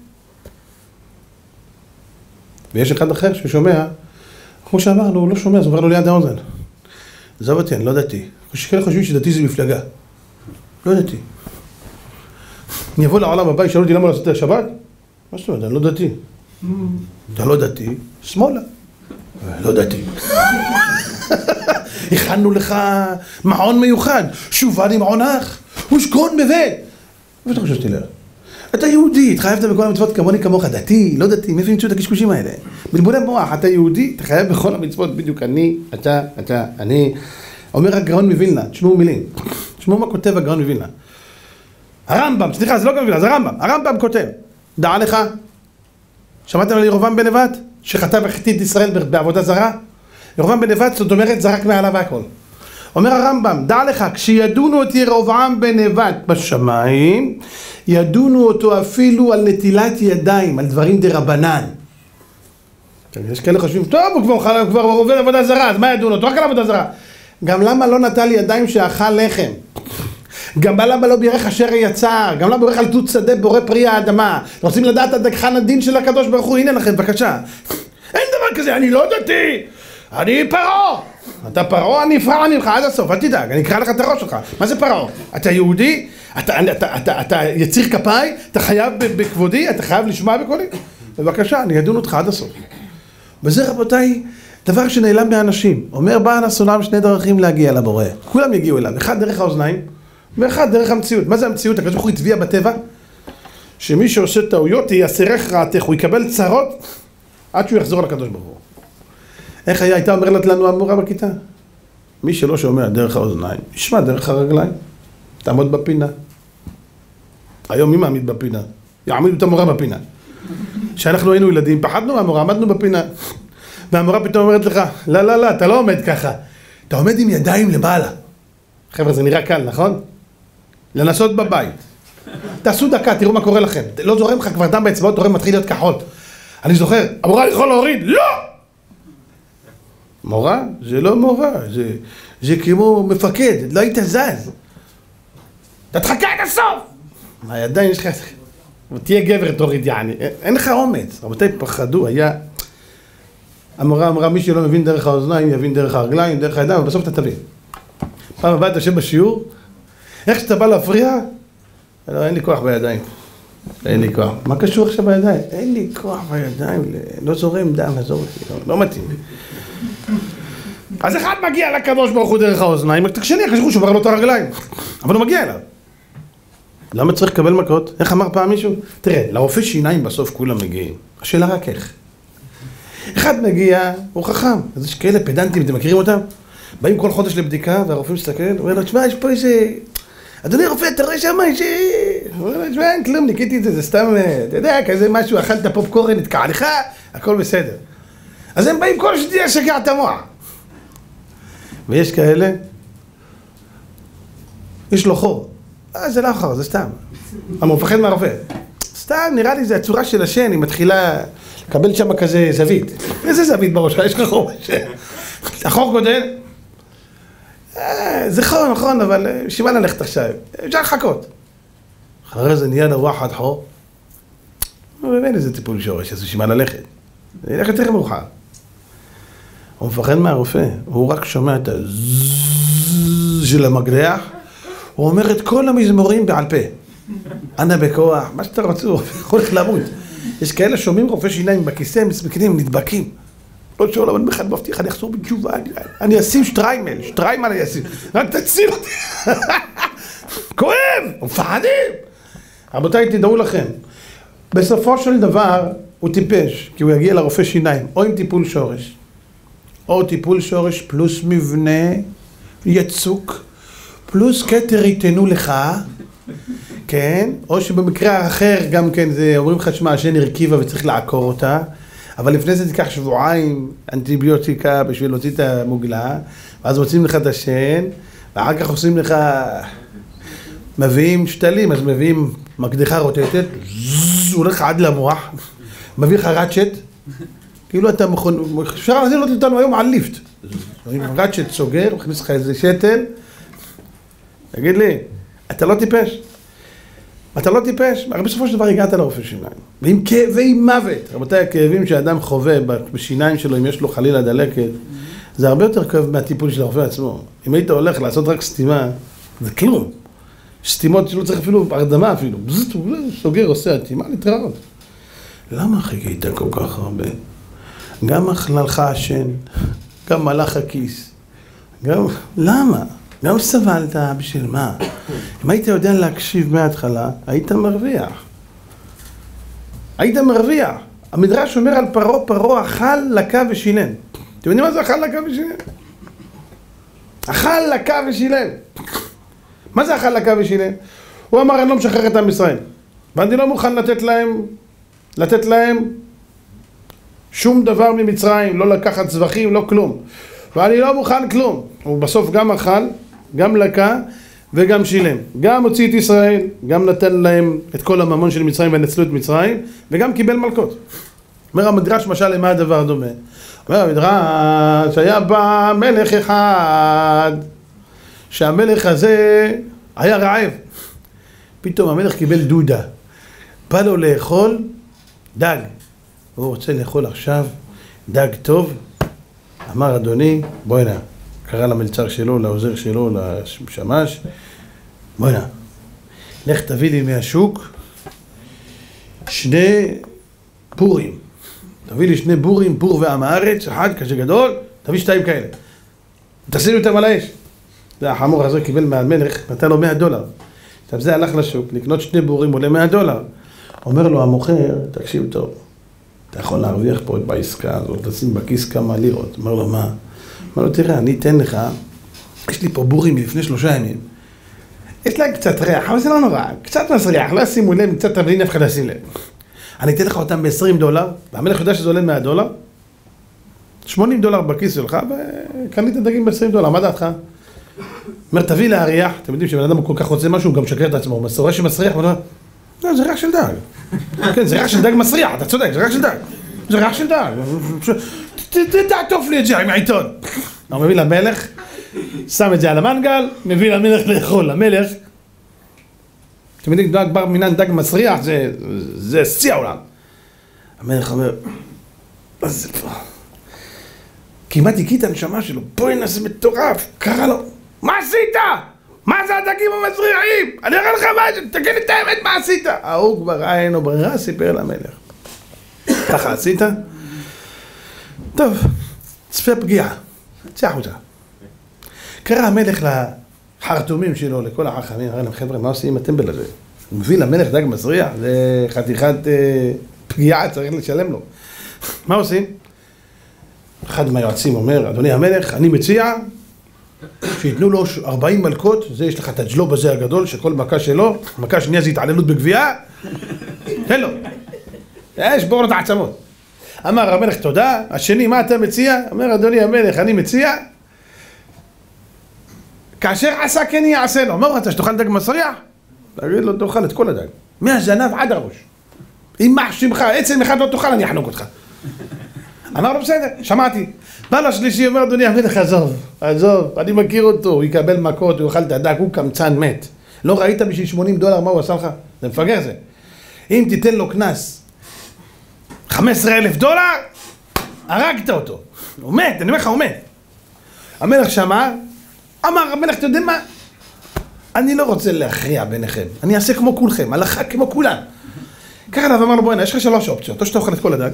ויש אחד אחר ששומע, כמו שאמרנו, הוא לא שומע, זה עובר לו ליד האוזן. עזוב אותי, אני לא דתי. כאלה חושבים שדתי זה מפלגה. לא דתי. אני אבוא לעולם הבא, ישאלו אותי למה לעשות את השבת? מה זאת אומרת, אני לא דתי. אתה לא דתי, שמאלה. לא דתי. הכנו לך מעון מיוחד, שובה לי מעונך, ושכון בבית. איפה אתה חושב שתלך? אתה יהודי, התחייבת בכל המצוות כמוני כמוך, דתי, לא דתי, מאיפה ימצאו את הקשקושים האלה? בלבולי מוח, אתה יהודי, אתה חייב בכל המצוות בדיוק אני, אתה, אתה, אני. אומר הגאון מווילנה, תשמעו מילים, תשמעו מה כותב הגאון מווילנה. הרמב"ם, סליחה, זה לא גאון מווילנה, זה הרמב"ם, הרמב"ם כותב, דע לך, שמעתם על ירובעם בן נבט, שחטא והחטיא את ישראל בעבודה זרה? ירובעם בן נבט, זאת אומרת, זרק מעליו הכל. אומר הרמב"ם, דע לך, כשידונו את ירובעם בן נבט בשמיים, ידונו אותו אפילו על נטילת ידיים, על דברים דה רבנן. כן, יש כאלה חושבים, טוב, הוא כבר, כבר עובד עבודה זרה, אז מה ידונו אותו? רק על עבודה זרה. גם למה לא נטל ידיים שאכל לחם? גם למה לא בירך אשר יצר? גם למה בירך על תות שדה בורא פרי האדמה? רוצים לדעת עד היכן הדין של הקדוש ברוך הוא? הנה לכם, בבקשה. אין דבר כזה, אני לא דתי, אני פרעה. אתה פרעה, אני אפרע ממך עד הסוף, אל תדאג, אני אקרא לך את הראש שלך. מה זה פרעה? אתה יהודי? אתה, אתה, אתה, אתה, אתה יציר כפיי? אתה חייב בכבודי? אתה חייב לשמוע בקולי? בבקשה, אני אדון אותך עד הסוף. וזה רבותיי, דבר שנעלם מהאנשים. אומר בעל הסולם שני דרכים להגיע לבורא. כולם יגיעו אליו, אחד דרך האוזניים, ואחד דרך המציאות. מה זה המציאות? הקדוש ברוך הוא הטביע בטבע, שמי שעושה טעויות ייסרך רעתך, הוא יקבל צרות עד שהוא יחזור לקדוש ברוך הוא. איך היה, הייתה אומרת לנו המורה בכיתה? מי שלא שומע דרך האוזניים, ישמע דרך הרגליים. תעמוד בפינה. היום מי מעמיד בפינה? יעמידו את המורה בפינה. כשאנחנו היינו ילדים, פחדנו מהמורה, עמדנו בפינה. והמורה פתאום אומרת לך, לא, לא, לא, אתה לא עומד ככה. אתה עומד עם ידיים למעלה. חבר'ה, זה נראה קל, נכון? לנסות בבית. תעשו דקה, תראו מה קורה לכם. לא זורם לך כבר דם באצבעות, אתה רואה, מתחיל להיות כחול. אני זוכר, המורה יכול להוריד? לא! מורה? זה לא מורה, זה, זה כמו מפקד, לא היית זז. אתה תחכה עד הסוף! הידיים יש לך... תהיה גבר, תוריד יעני. אין לך אומץ. רבותיי, פחדו, היה... המורה אמרה, מי שלא מבין דרך האוזניים, יבין דרך הרגליים, דרך הידיים, ובסוף אתה תבין. פעם הבאה אתה יושב בשיעור, איך שאתה בא להפריע, לא, אין לי כוח בידיים. אין לי כוח. מה קשור עכשיו בידיים? אין לי כוח בידיים, לא זורם דם, עזוב אותי, לא, לא מתאים. אז אחד מגיע לקדוש ברוך הוא דרך האוזניים, רק השני חשבו שהוא לו את הרגליים, אבל הוא מגיע אליו. למה צריך לקבל מכות? איך אמר פעם מישהו? תראה, לרופא שיניים בסוף כולם מגיעים. השאלה רק איך. אחד מגיע, הוא חכם. אז יש כאלה פדנטים, אתם מכירים אותם? באים כל חודש לבדיקה, והרופא מסתכל, אומר לו, תשמע, יש פה איזה... אדוני רופא, אתה רואה שם איזה... הוא אומר לו, תשמע, אין כלום, ניקיתי את זה, זה סתם, אתה יודע, כזה משהו, אכלת פופקורן, נתקע לך, הכל בסדר. אז הם באים כל שנייה לשגע את המוח. ויש כאלה, יש לו חור. אה, זה לא חור, זה סתם. אבל הוא מפחד מהרופא. סתם, נראה לי זה הצורה של השן, היא מתחילה לקבל שם כזה זווית. איזה זווית בראש? יש לך חור. החור גודל? אה, זה חור, נכון, אבל בשביל מה ללכת עכשיו? אפשר לחכות. אחרי זה נהיה לו אחד חור. מבין איזה טיפול שורש, אז בשביל מה ללכת? ילך יותר מאוחר. הוא מפחד מהרופא, הוא רק שומע את הזזז של הוא אומר את כל המזמורים בעל פה. אנא בכוח, מה שאתה רוצה, הוא הולך למות. יש כאלה שומעים רופא שיניים בכיסא, מסתכלים, נדבקים. לא שואל, אבל בכלל מבטיח, אני אחזור בתשובה, אני אשים שטריימל, שטריימל אני אשים, רק תציל אותי. כואב, מפחדים. רבותיי, תדעו לכם, בסופו של דבר הוא טיפש, כי הוא יגיע לרופא שיניים, או עם טיפול שורש, או טיפול שורש פלוס מבנה, יצוק, פלוס כתר ייתנו לך, כן, או שבמקרה האחר גם כן זה, אומרים לך, שמע, השן הרכיבה וצריך לעקור אותה, אבל לפני זה תיקח שבועיים אנטיביוטיקה בשביל להוציא את המוגלה, ואז מוצאים לך את השן, ואחר כך עושים לך, מביאים שתלים, אז מביאים מקדחה רוטטת, הולך עד למוח, מביא לך ראצ'ט, כאילו אתה מכון, אפשר להזין אותנו היום על ליפט. ראצ'ט סוגר, מכניס לך איזה שתל, תגיד לי, אתה לא טיפש? אתה לא טיפש, הרי בסופו של דבר הגעת לרופא שיניים. ועם כאבי מוות, רבותיי, הכאבים שאדם חווה בשיניים שלו, אם יש לו חלילה דלקת, זה הרבה יותר כואב מהטיפול של הרופא עצמו. אם היית הולך לעשות רק סתימה, זה כלום. סתימות שלא צריך אפילו הרדמה אפילו. בזט, סוגר, עושה אטימה, להתראות. למה חיכית כל כך הרבה? גם אכללך השן, גם מלאך הכיס, גם... למה? גם סבלת, בשביל מה? אם היית יודע להקשיב מההתחלה, היית מרוויח. היית מרוויח. המדרש אומר על פרעה, פרעה אכל, לקה ושילם. אתם יודעים מה זה אכל, לקה ושילם? אכל, לקה ושילם. מה זה אכל, לקה ושילם? הוא אמר, אני לא משחרר את עם ישראל. ואני לא מוכן לתת להם, לתת להם שום דבר ממצרים, לא לקחת זבחים, לא כלום. ואני לא מוכן כלום. הוא בסוף גם אכל, גם לקה וגם שילם. גם הוציא את ישראל, גם נתן להם את כל הממון של מצרים ונצלו את מצרים, וגם קיבל מלכות. אומר המדרש משל למה הדבר דומה? אומר המדרש, היה בא מלך אחד, שהמלך הזה היה רעב. פתאום המלך קיבל דודה. בא לו לאכול דג. הוא רוצה לאכול עכשיו דג טוב. אמר אדוני, בואי נא. קרא למלצר שלו, לעוזר שלו, לשמש, בואי נא. לך תביא לי מהשוק שני בורים. תביא לי שני בורים, בור ועם הארץ, אחד כזה גדול, תביא שתיים כאלה. תשים אותם על האש. זה החמור הזה קיבל מהמלך, נתן לו 100 דולר. עכשיו זה הלך לשוק, לקנות שני בורים עולה 100 דולר. אומר לו המוכר, תקשיב טוב, אתה יכול להרוויח פה בעסקה הזאת, לשים בכיס כמה לירות. אומר לו, מה? אומר לו, תראה, אני אתן לך, יש לי פה בורים מלפני שלושה ימים. יש להם קצת ריח, אבל זה לא נורא, קצת מסריח, לא ישימו לב, קצת תבלין, אף אחד לא ישים לב. אני אתן לך אותם ב-20 דולר, והמלך יודע שזה עולה 100 דולר, 80 דולר בכיס שלך, וקנית דגים ב-20 דולר, מה דעתך? אומר, תביא להריח, אתם יודעים שבן אדם כל כך רוצה משהו, הוא גם משקר את עצמו, הוא רואה שמסריח, הוא אומר, לא, זה ריח של דג. כן, זה ריח של דג מסריח, אתה צודק, זה ריח של דג. זה ריח של דג. תעטוף לי את זה עם העיתון. הוא מביא למלך, שם את זה על המנגל, מביא למלך לאכול. למלך, אתם יודעים, דג בר מינן דג מסריח, זה שיא העולם. המלך אומר, מה זה פה? כמעט הקיא את הנשמה שלו, בואי נעשה מטורף, קרא לו, מה עשית? מה זה הדגים המסריחים? אני אראה לך משהו, תגיד לי את האמת, מה עשית? ההוא כבר אין לו ברירה, סיפר למלך. ככה עשית? טוב, צפה פגיעה, צא החוצה. קרא המלך לחרטומים שלו, לכל החכמים, אמר להם, חבר'ה, מה עושים עם הטמבל הזה? הוא מביא למלך דג מסריח, זה חתיכת אה, פגיעה, צריך לשלם לו. מה עושים? אחד מהיועצים אומר, אדוני המלך, אני מציע שייתנו לו 40 מלקות, זה יש לך את הג'לוב הזה הגדול, שכל מכה שלו, מכה שנייה זה התעללות בגבייה, תן לו. יש בור את העצמות. אמר המלך תודה, השני מה אתה מציע? אומר אדוני המלך אני מציע כאשר עשה כן יעשה לו, אמר אתה שתאכל דג מסריח? תגיד לו תאכל את כל הדג, מהזנב עד הראש אם מחשימך עצם אחד לא תאכל אני אחנוק אותך אמר לו בסדר, שמעתי. בא לשלישי, אומר אדוני המלך, עזוב, עזוב, אני מכיר אותו, הוא יקבל מכות, הוא יאכל את הדק, הוא קמצן מת. לא ראית בשביל 80 דולר מה הוא עשה לך? זה מפגר זה. אם תיתן לו קנס 15 אלף דולר, הרגת אותו. הוא מת, אני אומר לך, הוא מת. המלך שמע, אמר המלך, אתה יודע מה? אני לא רוצה להכריע ביניכם, אני אעשה כמו כולכם, הלכה כמו כולם. קרא אליו ואמר לו, בוא'נה, יש לך שלוש אופציות, או שאתה אוכל את כל הדג,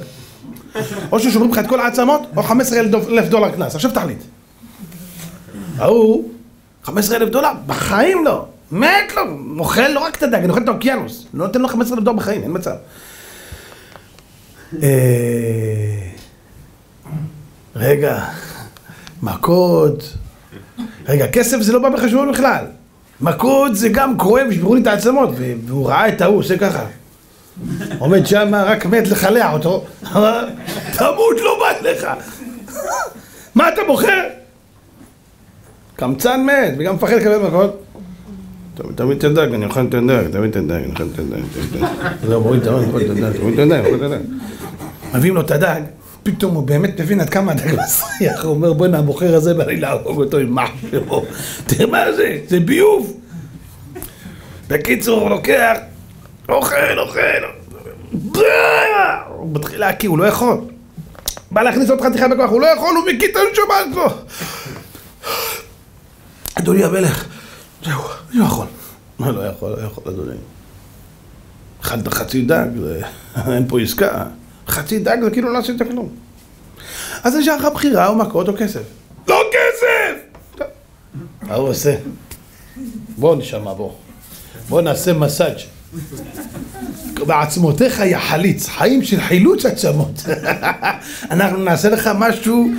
או ששוברים לך את כל העצמות, או 15 אלף דולר קנס. עכשיו תחליט. ההוא, 15 אלף דולר? בחיים לא. מת לו. אוכל לא רק את הדג, אני אוכל את האוקיינוס. לא נותן לו 15 אלף דולר בחיים, אין מצב. אה, רגע, מכות. רגע, כסף זה לא בא בחשבון בכלל. מכות זה גם כואב, ישברו לי את העצמות. והוא ראה את ההוא, עושה ככה. עומד שם, רק מת לחלע אותו, תמות לא בא לך. מה אתה בוחר? קמצן מת, וגם מפחד לקבל מכות. תמיד הדג, אני אוכל הדג, תמיד הדג, אני אוכל תמיד הדג. לא, מוריד את הדג, תמיד הדג, תמיד את הדג. מביאים לו את הדג, פתאום הוא באמת מבין עד כמה הדג מסריח, הוא אומר בוא'נה המוכר הזה בא לי להרוג אותו עם מה שלו. תראה מה זה, זה ביוב. בקיצור הוא לוקח אוכל, אוכל, הוא מתחיל להקיא, הוא לא יכול. בא להכניס עוד חתיכה בכוח, הוא לא יכול, הוא את הנשמה שלו. אדוני המלך, זהו, אני לא יכול. לא, לא יכול, לא יכול, אדוני. חצי דג, אין פה עסקה. חצי דג זה כאילו לא עשית כלום. אז נשאר לך בחירה או מכות או כסף. לא כסף! מה הוא עושה? בוא נשמע, בוא. בוא נעשה מסאג'. בעצמותיך יחליץ, חיים של חילוץ עצמות. אנחנו נעשה לך משהו,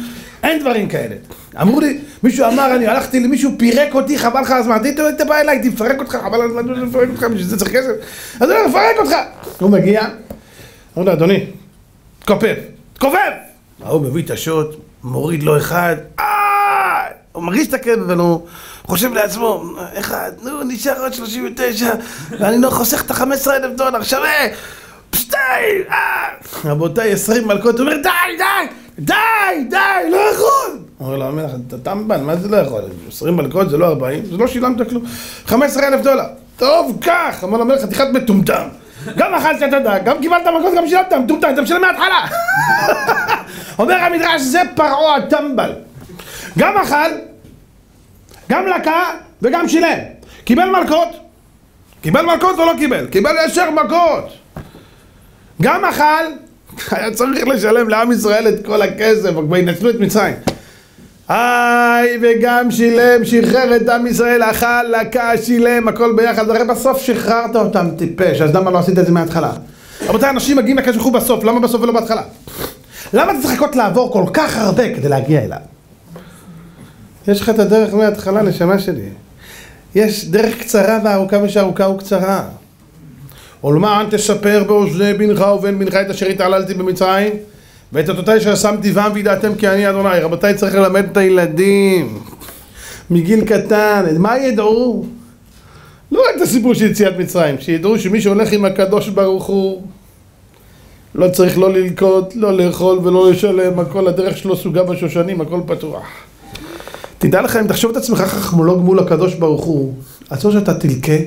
אין דברים כאלה. אמרו לי, מישהו אמר, אני הלכתי למישהו, פירק אותי, חבל לך הזמן, היית בא אליי, הייתי מפרק אותך, חבל הזמן, מפרק אותך, בשביל זה צריך כסף. אז אני מפרק אותך. הוא מגיע, אומר לו, אדוני, תכופף, תכופף! ההוא מביא את השוט, מוריד לו אחד, אה! הוא מרגיש את הכאב, אבל הוא חושב לעצמו, אחד, נו, נשאר עוד 39, ואני לא חוסך את ה-15 אלף דולר, שווה! שתיים! אה! רבותיי, 20 מלכות, הוא אומר, די, די! די, די, לא יכול! אומר לו המלך, אתה טמבל, מה זה לא יכול? 20 מלכות זה לא 40, זה לא שילמת כלום. 15 אלף דולר. טוב, קח! אמר לו המלך, חתיכת מטומטם. גם אכלת את הדג, גם קיבלת מכות, גם שילמת, מטומטם, אתה משלם מההתחלה. אומר המדרש, זה פרעה הטמבל. גם אכל, גם לקה וגם שילם. קיבל מלקות, קיבל מלקות או לא קיבל? קיבל ישר מכות. גם אכל, היה צריך לשלם לעם ישראל את כל הכסף, כבר ינצלו את מצרים. היי, וגם שילם, שחרר את עם ישראל, אכל, לקה, שילם, הכל ביחד, הרי בסוף שחררת אותם טיפש, אז למה לא עשית את זה מההתחלה? רבותיי, אנשים מגיעים לקדוש ברוך בסוף, למה בסוף ולא בהתחלה? למה אתה צריך לחכות לעבור כל כך הרבה כדי להגיע אליו? יש לך את הדרך מההתחלה, נשמה שלי. יש דרך קצרה וארוכה ושארוכה וקצרה. ולמען תספר באוזני בנך ובן בנך את אשר התעללתי במצרים ואת אותותי אשר שמתי בם וידעתם כי אני אדוני. רבותיי, צריך ללמד את הילדים מגיל קטן, מה ידעו? לא רק את הסיפור של יציאת מצרים, שידעו שמי שהולך עם הקדוש ברוך הוא לא צריך לא ללקוט, לא לאכול ולא לשלם, הכל הדרך שלו סוגה בשושנים, הכל פתוח. תדע לך, אם תחשוב את עצמך חכמולוג מול הקדוש ברוך הוא, אז או שאתה תלקה,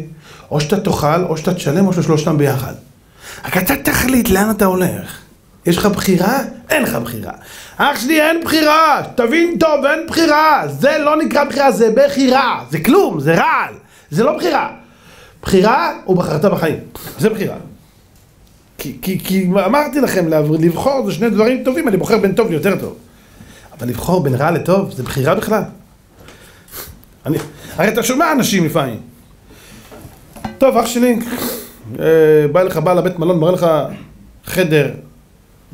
או שאתה תאכל, או שאתה תשלם, או ששלושתם ביחד. רק אתה תחליט לאן אתה הולך. יש לך בחירה? אין לך בחירה. אח שלי, אין בחירה! תבין טוב, אין בחירה! זה לא נקרא בחירה, זה בחירה! זה כלום, זה רעל! זה לא בחירה! בחירה, הוא בחרת בחיים. זה בחירה. כי, כי, כי אמרתי לכם, לבחור זה שני דברים טובים, אני בוחר בין טוב ליותר טוב. אבל לבחור בין רע לטוב, זה בחירה בכלל. אני, הרי אתה שומע אנשים לפעמים. טוב, אח שלי, אה, בא לך בעל הבית מלון, מראה לך חדר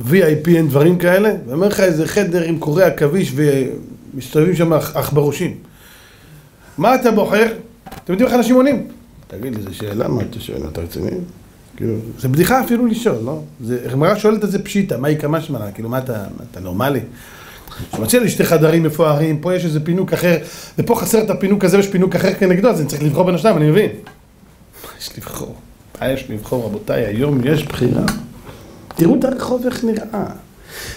VIP, אין דברים כאלה, ואומר לך איזה חדר עם קורי עכביש ומסתובבים שם עכברושים. מה אתה בוחר? אתם יודעים איך אנשים עונים? תגיד לי, זו שאלה, מה אתה שואל? אתה רציני? כאילו, זה בדיחה אפילו לשאול, לא? זה, הגמרא שואלת את זה פשיטה, מה היא כמה שמנה? כאילו, מה אתה, אתה נורמלי? שמציע לי שתי חדרים מפוארים, פה יש איזה פינוק אחר, ופה חסר את הפינוק הזה ויש פינוק אחר כנגדו, אז אני צריך לבחור בין השניים, אני מבין. מה יש לבחור? מה יש לבחור, רבותיי? היום יש בחירה. תראו את הרחוב איך נראה.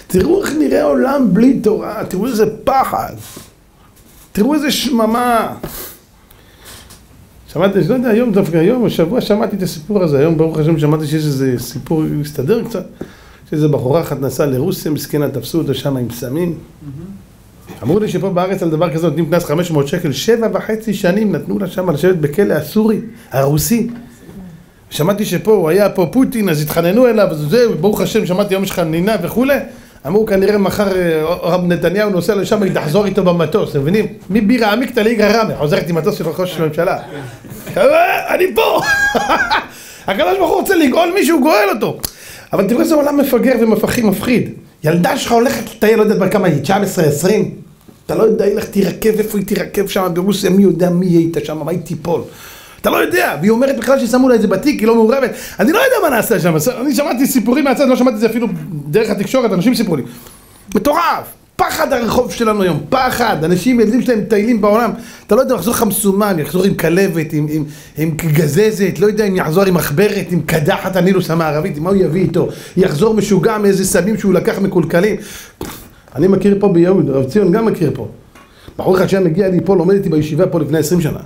תראו איך נראה עולם בלי תורה, תראו איזה פחד. תראו איזה שממה. שמעתי, לא יודע, היום דווקא היום, השבוע שמעתי את הסיפור הזה, היום ברוך השם שמעתי שיש איזה סיפור, הסתדר קצת, שאיזה בחורה אחת נסעה לרוסיה, מסכנה, תפסו אותה שם עם סמים. אמרו לי שפה בארץ על דבר כזה נותנים קנס 500 שקל, שבע וחצי שנים נתנו לה שם לשבת בכלא הסורי, הרוסי. שמעתי שפה, הוא היה פה פוטין, אז התחננו אליו, אז זהו, ברוך השם, שמעתי היום יש חנינה וכולי. אמרו כנראה מחר רב נתניהו נוסע לשם, היא תחזור איתו במטוס, אתם מבינים? מבירה עמיקתא ליגרא רמי, חוזרת עם מטוס של ראש הממשלה. אני פה! הוא רוצה לגאול מישהו, גואל אותו. אבל תראו איזה עולם מפגר ומפחיד. ילדה שלך הולכת לטייל, לא יודעת בכמה היא, 19, 20? אתה לא יודע, איך תירקב, איפה היא תירקב שם ברוסיה, מי יודע מי היא הייתה שם, מה היא תיפול. אתה לא יודע, והיא אומרת בכלל ששמו לה את זה בתיק, היא לא מעורבת. אני לא יודע מה נעשה שם, אני שמעתי סיפורים מהצד, לא שמעתי את זה אפילו דרך התקשורת, אנשים סיפרו לי. מטורף! פחד הרחוב שלנו היום, פחד, אנשים, ילדים שלהם מטיילים בעולם, אתה לא יודע, יחזור לך מסומם, יחזור עם כלבת, עם, עם, עם גזזת, לא יודע אם יחזור עם מחברת, עם קדחת הנילוס המערבית, מה הוא יביא איתו, יחזור משוגע מאיזה סמים שהוא לקח מקולקלים. אני מכיר פה ביהוד, רב ציון גם מכיר פה. בחור אחד שהיה מגיע לי פה, לומד איתי בישיבה פה לפני עשרים שנה.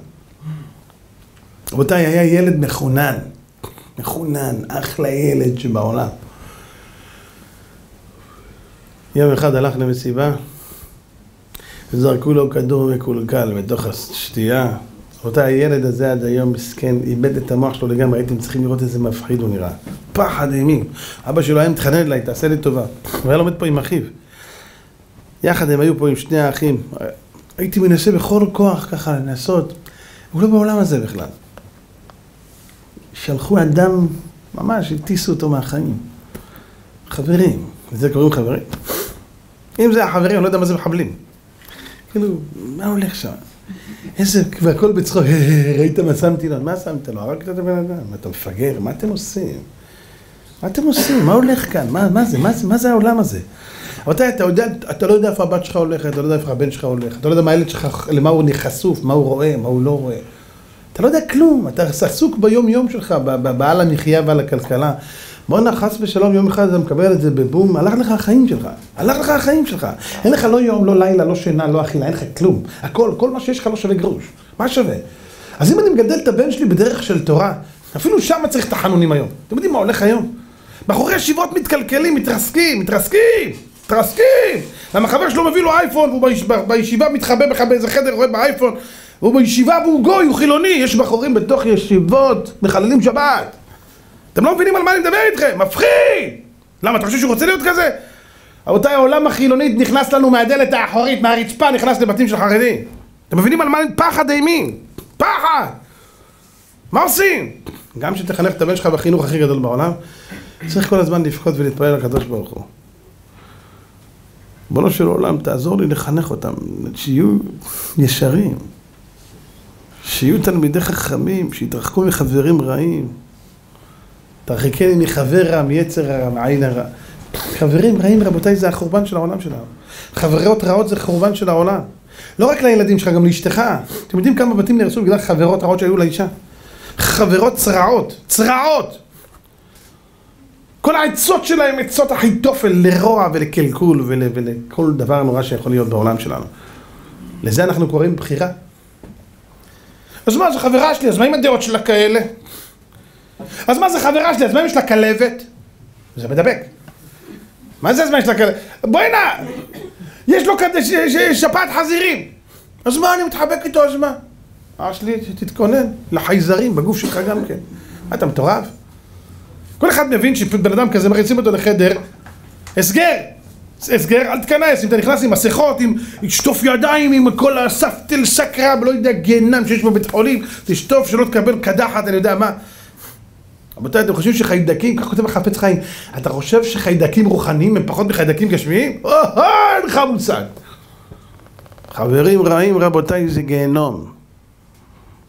רבותיי, היה ילד מחונן, מחונן, אחלה ילד שבעולם. יום אחד הלך למסיבה, וזרקו לו כדור מקולקל בתוך השתייה. רבותיי, הילד הזה עד היום מסכן, איבד את המוח שלו לגמרי, הייתם צריכים לראות איזה מפחיד הוא נראה. פחד אימים. אבא שלו היה מתחנן אליי, תעשה לי טובה. הוא היה לומד פה עם אחיו. יחד הם היו פה עם שני האחים. הייתי מנסה בכל כוח ככה לנסות. הוא לא בעולם הזה בכלל. שלחו אדם, ממש הטיסו אותו מהחיים. חברים, לזה קוראים חברים? אם זה החברים, אני לא יודע מה זה מחבלים. כאילו, מה הולך שם? איזה, והכל בצחוק, ראית מה שמתי לו? מה שמת לו? הרגת את הבן אדם, אתה מפגר, מה אתם עושים? מה אתם עושים? מה הולך כאן? מה, מה זה? מה זה? מה זה העולם הזה? רבותיי, אתה יודע, אתה לא יודע איפה הבת שלך הולכת, אתה לא יודע איפה הבן שלך הולך, אתה לא יודע מה הילד שלך, למה הוא חשוף, מה הוא רואה, מה הוא לא רואה. אתה לא יודע כלום, אתה עסוק ביום יום שלך, בעל המחיה ועל הכלכלה. בואנה, חס ושלום, יום אחד אתה מקבל את זה בבום, הלך לך החיים שלך. הלך לך החיים שלך. אין לך לא יום, לא לילה, לא שינה, לא אכילה, אין לך כלום. הכל, כל מה שיש לך לא שווה גרוש. מה שווה? אז אם אני מגדל את הבן שלי בדרך של תורה, אפילו שם צריך את החנונים היום. אתם יודעים מה הולך היום? בחורי ישיבות מתקלקלים, מתרסקים, מתרסקים, מתרסקים. למה חבר שלו מביא לו אייפון, והוא בישיבה מתחבא בך באיזה חדר, רואה באייפון, והוא בישיבה והוא גוי, הוא חילוני, יש בחורים בתוך ישיבות, מחללים שבת. אתם לא מבינים על מה אני מדבר איתכם, מפחיד! למה, אתה חושב שהוא רוצה להיות כזה? רבותיי, העולם החילונית נכנס לנו מהדלת האחורית, מהרצפה נכנס לבתים של חרדים. אתם מבינים על מה. פחד אימים. פחד! מה עושים? גם שתחנך את הבן שלך בחינוך הכי גדול בעולם, צריך כל הזמן לבכות ולהתפלל לקדוש ברוך הוא. ריבונו של עולם, תעזור לי לחנך אותם, שיהיו ישרים, שיהיו תלמידי חכמים, שיתרחקו מחברים רעים. תרחיקני מחבר רע, מיצר רע, מעין הרע. חברים רעים, רבותיי, זה החורבן של העולם שלנו. חברות רעות זה חורבן של העולם. לא רק לילדים שלך, גם לאשתך. אתם יודעים כמה בתים נהרסו בגלל חברות רעות שהיו לאישה? חברות צרעות, צרעות! כל העצות שלהם עצות אחיתופל לרוע ולקלקול ול, ולכל דבר נורא שיכול להיות בעולם שלנו. לזה אנחנו קוראים בחירה. אז מה, זו חברה שלי, אז מה עם הדעות שלה כאלה? אז מה זה חברה שלי, אז מה אם יש לה כלבת? זה מדבק. מה זה הזמן יש לה כלבת? בואי נא, יש לו כזה שפעת חזירים. אז מה, אני מתחבק איתו, אז מה? אח שלי, תתכונן לחייזרים בגוף שלך גם כן. מה, אתה מטורף? כל אחד מבין שבן אדם כזה מריצים אותו לחדר, הסגר! הסגר, אל תיכנס, אם אתה נכנס עם מסכות, עם שטוף ידיים, עם כל הספטל סקרב, לא יודע, גיהנם שיש בבית חולים, תשטוף שלא תקבל קדחת, אני יודע מה. רבותיי, אתם חושבים שחיידקים, כך כותב החפץ חיים, אתה חושב שחיידקים רוחניים הם פחות מחיידקים גשמיים? או-הו, אין לך מושג. חברים רעים, רבותיי, זה גיהנום.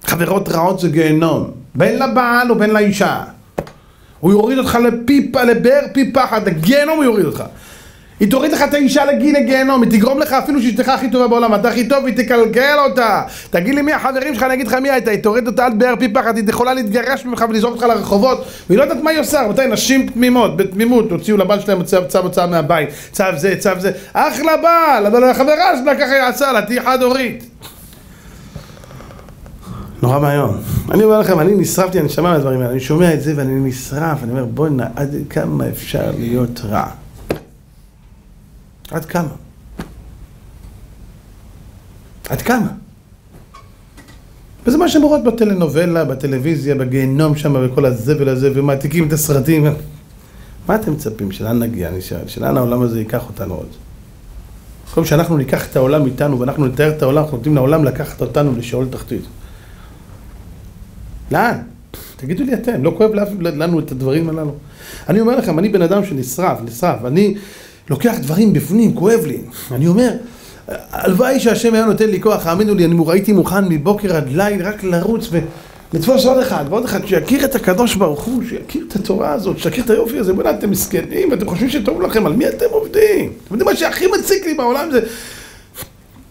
חברות רעות זה גיהנום. בין לבעל ובין לאישה. הוא יוריד אותך לפיפה, לבאר פי פחד, לגיהנום הוא יוריד אותך. היא תוריד לך את האישה לגיל לגיהנום, היא תגרום לך אפילו שאשתך הכי טובה בעולם, אתה הכי טוב, היא תקלקל אותה. תגיד לי מי החברים שלך, אני אגיד לך מי הייתה, היא תוריד אותה עד באר פי פחד, היא יכולה להתגרש ממך ולזרוק אותך לרחובות, והיא לא יודעת מה היא עושה, רבותיי, נשים תמימות, בתמימות, הוציאו לבעל שלהם צו, צו הוצאה מהבית, צו זה, צו זה, אחלה בעל, אבל החברה שלה ככה היא עשה לה, תהיי חד הורית. נורא ואיום. אני אומר לכם, אני נשרפתי, אני שומע מהדברים האלה, אני שומע את זה ואני נשרף, אני אומר, בוא'נה, עד כמה אפשר להיות רע? עד כמה? עד כמה? וזה מה שהן רואות בטלנובלה, בטלוויזיה, בגיהנום שם, בכל הזבל הזה, ומעתיקים את הסרטים. מה אתם מצפים? שלאן נגיע? אני שואל. שלאן העולם הזה ייקח אותנו עוד? במקום שאנחנו ניקח את העולם איתנו ואנחנו נתאר את העולם, אנחנו נותנים לעולם לקחת אותנו לשאול תחתית. לאן? תגידו לי אתם, לא כואב לנו את הדברים הללו? אני אומר לכם, אני בן אדם שנשרף, נשרף, אני לוקח דברים בפנים, כואב לי. אני אומר, הלוואי שהשם היה נותן לי כוח, האמינו לי, אני הייתי מוכן מבוקר עד ליל רק לרוץ ולתפוס עוד אחד ועוד אחד, שיכיר את הקדוש ברוך הוא, שיכיר את התורה הזאת, שיכיר את היופי הזה, בוא'נה, אתם מסכנים, ואתם חושבים שטוב לכם, על מי אתם עובדים? אתם יודעים מה שהכי מציק לי בעולם זה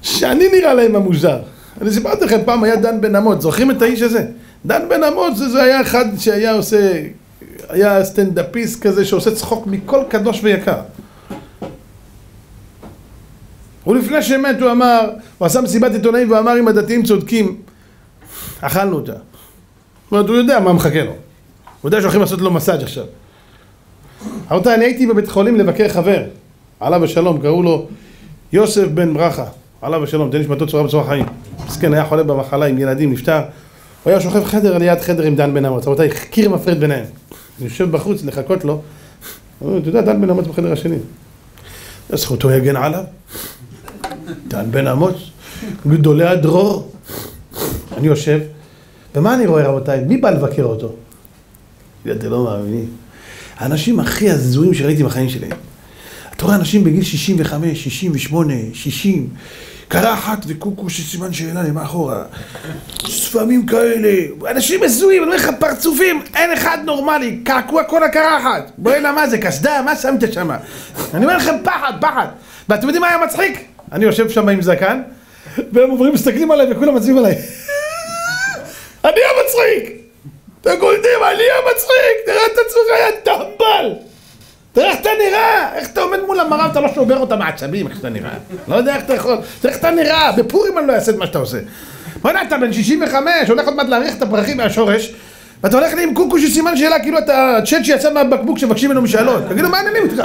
שאני נראה להם המוזר. אני סיפרתי לכם, פעם היה דן בן אמות, זוכרים את האיש הזה? דן בן אמות זה, זה היה אחד שהיה עושה, היה סטנדאפיסט כזה שעושה צחוק מכל קדוש ויקר. ולפני שמת הוא אמר, הוא עשה מסיבת עיתונאים והוא אמר אם הדתיים צודקים, אכלנו אותה. זאת אומרת, הוא יודע מה מחכה לו. הוא יודע שהולכים לעשות לו מסאז' עכשיו. רבותיי, אני הייתי בבית חולים לבקר חבר, עליו השלום, קראו לו יוסף בן ברכה, עליו השלום, תן נשמתו צורה בצורה חיים. מסכן, היה חולה במחלה עם ילדים, נפטר. הוא היה שוכב חדר ליד חדר עם דן בן אמוץ, רבותיי, קיר מפריד ביניהם. אני יושב בחוץ לחכות לו, אתה יודע, דן בן אמוץ בחדר השני. זכותו יגן עליו. דן בן אמוץ, גדולי הדרור. אני יושב, ומה אני רואה רבותיי? מי בא לבקר אותו? אתם לא מאמינים. האנשים הכי הזויים שראיתי בחיים שלי. אתה רואה אנשים בגיל 65, 68, 60, קרחת וקוקו שסימן שאלה למאחורה. ספמים כאלה, אנשים הזויים, אני אומר לך פרצופים, אין אחד נורמלי, קעקוע כל הקרחת. בוא'נה מה זה, קסדה? מה שמת שם? אני אומר לכם פחד, פחד. ואתם יודעים מה היה מצחיק? אני יושב שם עם זקן, והם עוברים, מסתכלים עליי וכולם מצביעים עליי. אני המצחיק! אתם קולטים, אני המצחיק! תראה את עצמך, יא טמבל! תראה איך אתה נראה! איך אתה עומד מול המראה ואתה לא שובר אותה מעצבים, איך שאתה נראה. לא יודע איך אתה יכול. תראה איך אתה נראה! בפורים אני לא אעשה את מה שאתה עושה. בוא'נה, אתה בן 65, הולך עוד מעט להאריך את הפרחים מהשורש, ואתה הולך לי עם קוקו של סימן שאלה, כאילו אתה צ'אט שיצא מהבקבוק שמבקשים ממנו משאלות. תגידו, מה העניינים איתך?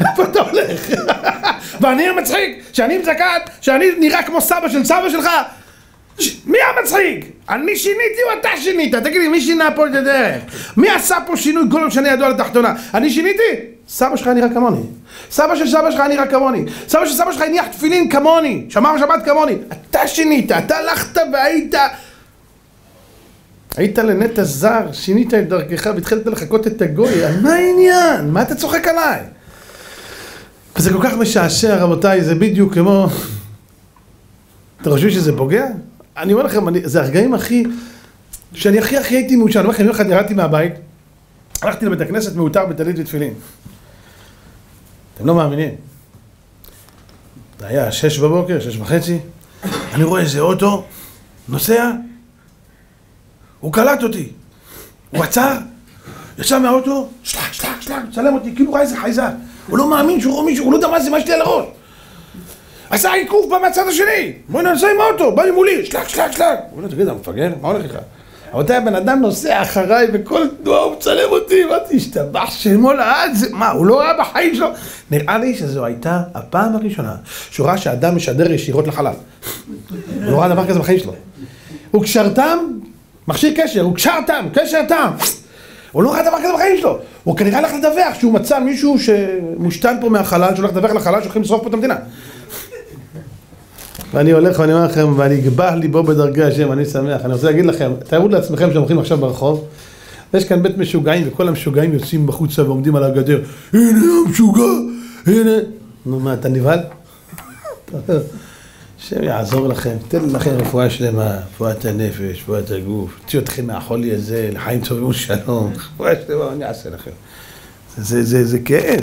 איפה אתה הולך? ואני המצחיק, שאני עם זקן, שאני נראה כמו סבא של סבא שלך? מי המצחיק? אני שיניתי או אתה שינית? תגיד לי, מי שינה פה את הדרך? מי עשה פה שינוי כל שאני ידוע לתחתונה? אני שיניתי? סבא שלך נראה כמוני. סבא של סבא שלך נראה כמוני. סבא של סבא שלך הניח תפילין כמוני. שמר שבת כמוני. אתה שינית, אתה הלכת והיית... היית לנטע זר, שינית את דרכך והתחלת לחקות את הגוי, על מה העניין? מה אתה צוחק עליי? וזה כל כך משעשע, רבותיי, זה בדיוק כמו... אתם חושבים שזה פוגע? אני אומר לכם, אני, זה הרגעים הכי... שאני הכי הכי הייתי מאושר. אני אומר לכם, יום אחד ירדתי מהבית, הלכתי לבית הכנסת מעוטר בטלית ותפילין. אתם לא מאמינים. זה היה שש בבוקר, שש וחצי, אני רואה איזה אוטו, נוסע, הוא קלט אותי. הוא עצר, יצא מהאוטו, שלח, שלח, שלח, צלם אותי, כאילו ראה איזה חייזר. הוא לא מאמין שהוא רואה מישהו, הוא לא יודע מה זה, מה יש לי על הראש. עשה עיכוב בא מהצד השני, בוא ננסה עם האוטו, בא לי מולי, שלח, שלח, שלח. הוא אומר, תגיד, אתה מפגר? מה הולך איתך? רבותיי, הבן אדם נוסע אחריי בכל תנועה הוא מצלם אותי, אמרתי, השתבח שמו לעד, מה, הוא לא ראה בחיים שלו? נראה לי שזו הייתה הפעם הראשונה שהוא ראה שאדם משדר ישירות לחלל. הוא לא ראה דבר כזה בחיים שלו. הוא קשרתם, מכשיר קשר, הוא קשרתם, קשר תם. הוא לא ראה דבר כזה בחיים שלו. הוא כנראה הלך לדווח שהוא מצא מישהו שמושתן פה מהחלל, שהולך לדווח לחלל, שהולכים לשרוף פה את המדינה. ואני הולך ואני אומר לכם, ואני אגבה ליבו בדרגי השם, אני שמח. אני רוצה להגיד לכם, תארו לעצמכם שאתם הולכים עכשיו ברחוב, ויש כאן בית משוגעים, וכל המשוגעים יוצאים בחוצה ועומדים על הגדר, הנה המשוגע, הנה... נו מה, אתה נבהל? השם יעזור לכם, תן לכם רפואה שלמה, רפואת הנפש, רפואת הגוף, תוציא אתכם מהחולי הזה, לחיים טובים ושלום, רפואה שלמה, אני אעשה לכם. זה, זה, זה כאב.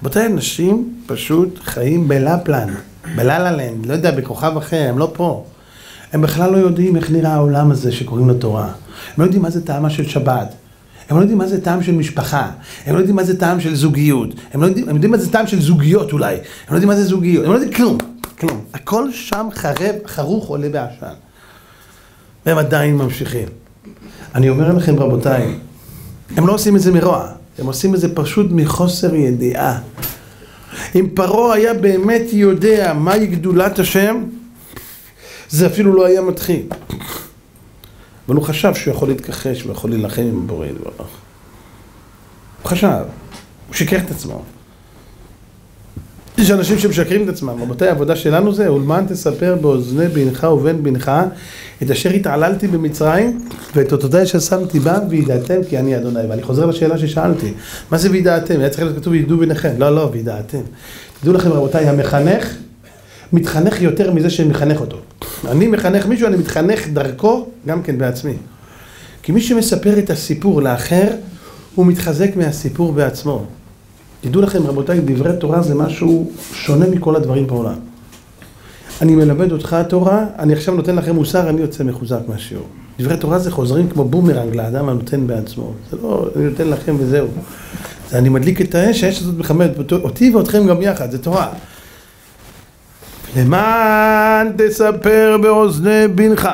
רבותיי, אנשים פשוט חיים בלפלן, בללה-לנד, לא יודע, בכוכב אחר, הם לא פה. הם בכלל לא יודעים איך נראה העולם הזה שקוראים לו תורה. הם לא יודעים מה זה טעמה של שבת. הם לא יודעים מה זה טעם של משפחה, הם לא יודעים מה זה טעם של זוגיות, הם לא יודעים, הם יודעים מה זה טעם של זוגיות אולי, הם לא יודעים מה זה זוגיות, הם לא יודעים כלום, כלום. הכל שם חרב, חרוך עולה בעשן. והם עדיין ממשיכים. אני אומר לכם רבותיי, הם לא עושים את זה מרוע, הם עושים את זה פשוט מחוסר ידיעה. אם פרעה היה באמת יודע מהי גדולת השם, זה אפילו לא היה מתחיל. אבל הוא חשב שהוא יכול להתכחש ויכול להילחם עם בורא יתברך. הוא חשב, הוא שיקר את עצמו. יש אנשים שמשקרים את עצמם, רבותיי, העבודה שלנו זה, ולמען תספר באוזני בנך ובן בנך את אשר התעללתי במצרים ואת אותותיי אשר שמתי בה וידעתם כי אני אדוני. ואני חוזר לשאלה ששאלתי, מה זה וידעתם? היה צריך להיות כתוב וידעו ביניכם. לא, לא, וידעתם. תדעו לכם רבותיי, המחנך מתחנך יותר מזה שמחנך אותו. אני מחנך מישהו, אני מתחנך דרכו גם כן בעצמי. כי מי שמספר את הסיפור לאחר, הוא מתחזק מהסיפור בעצמו. תדעו לכם רבותיי, דברי תורה זה משהו שונה מכל הדברים בעולם. אני מלמד אותך תורה, אני עכשיו נותן לכם מוסר, אני יוצא מחוזק מהשיעור. דברי תורה זה חוזרים כמו בומרנג לאדם הנותן בעצמו. זה לא, אני נותן לכם וזהו. זה אני מדליק את האש, האש הזאת מחממת אותי ואתכם גם יחד, זה תורה. למען תספר באוזני בנך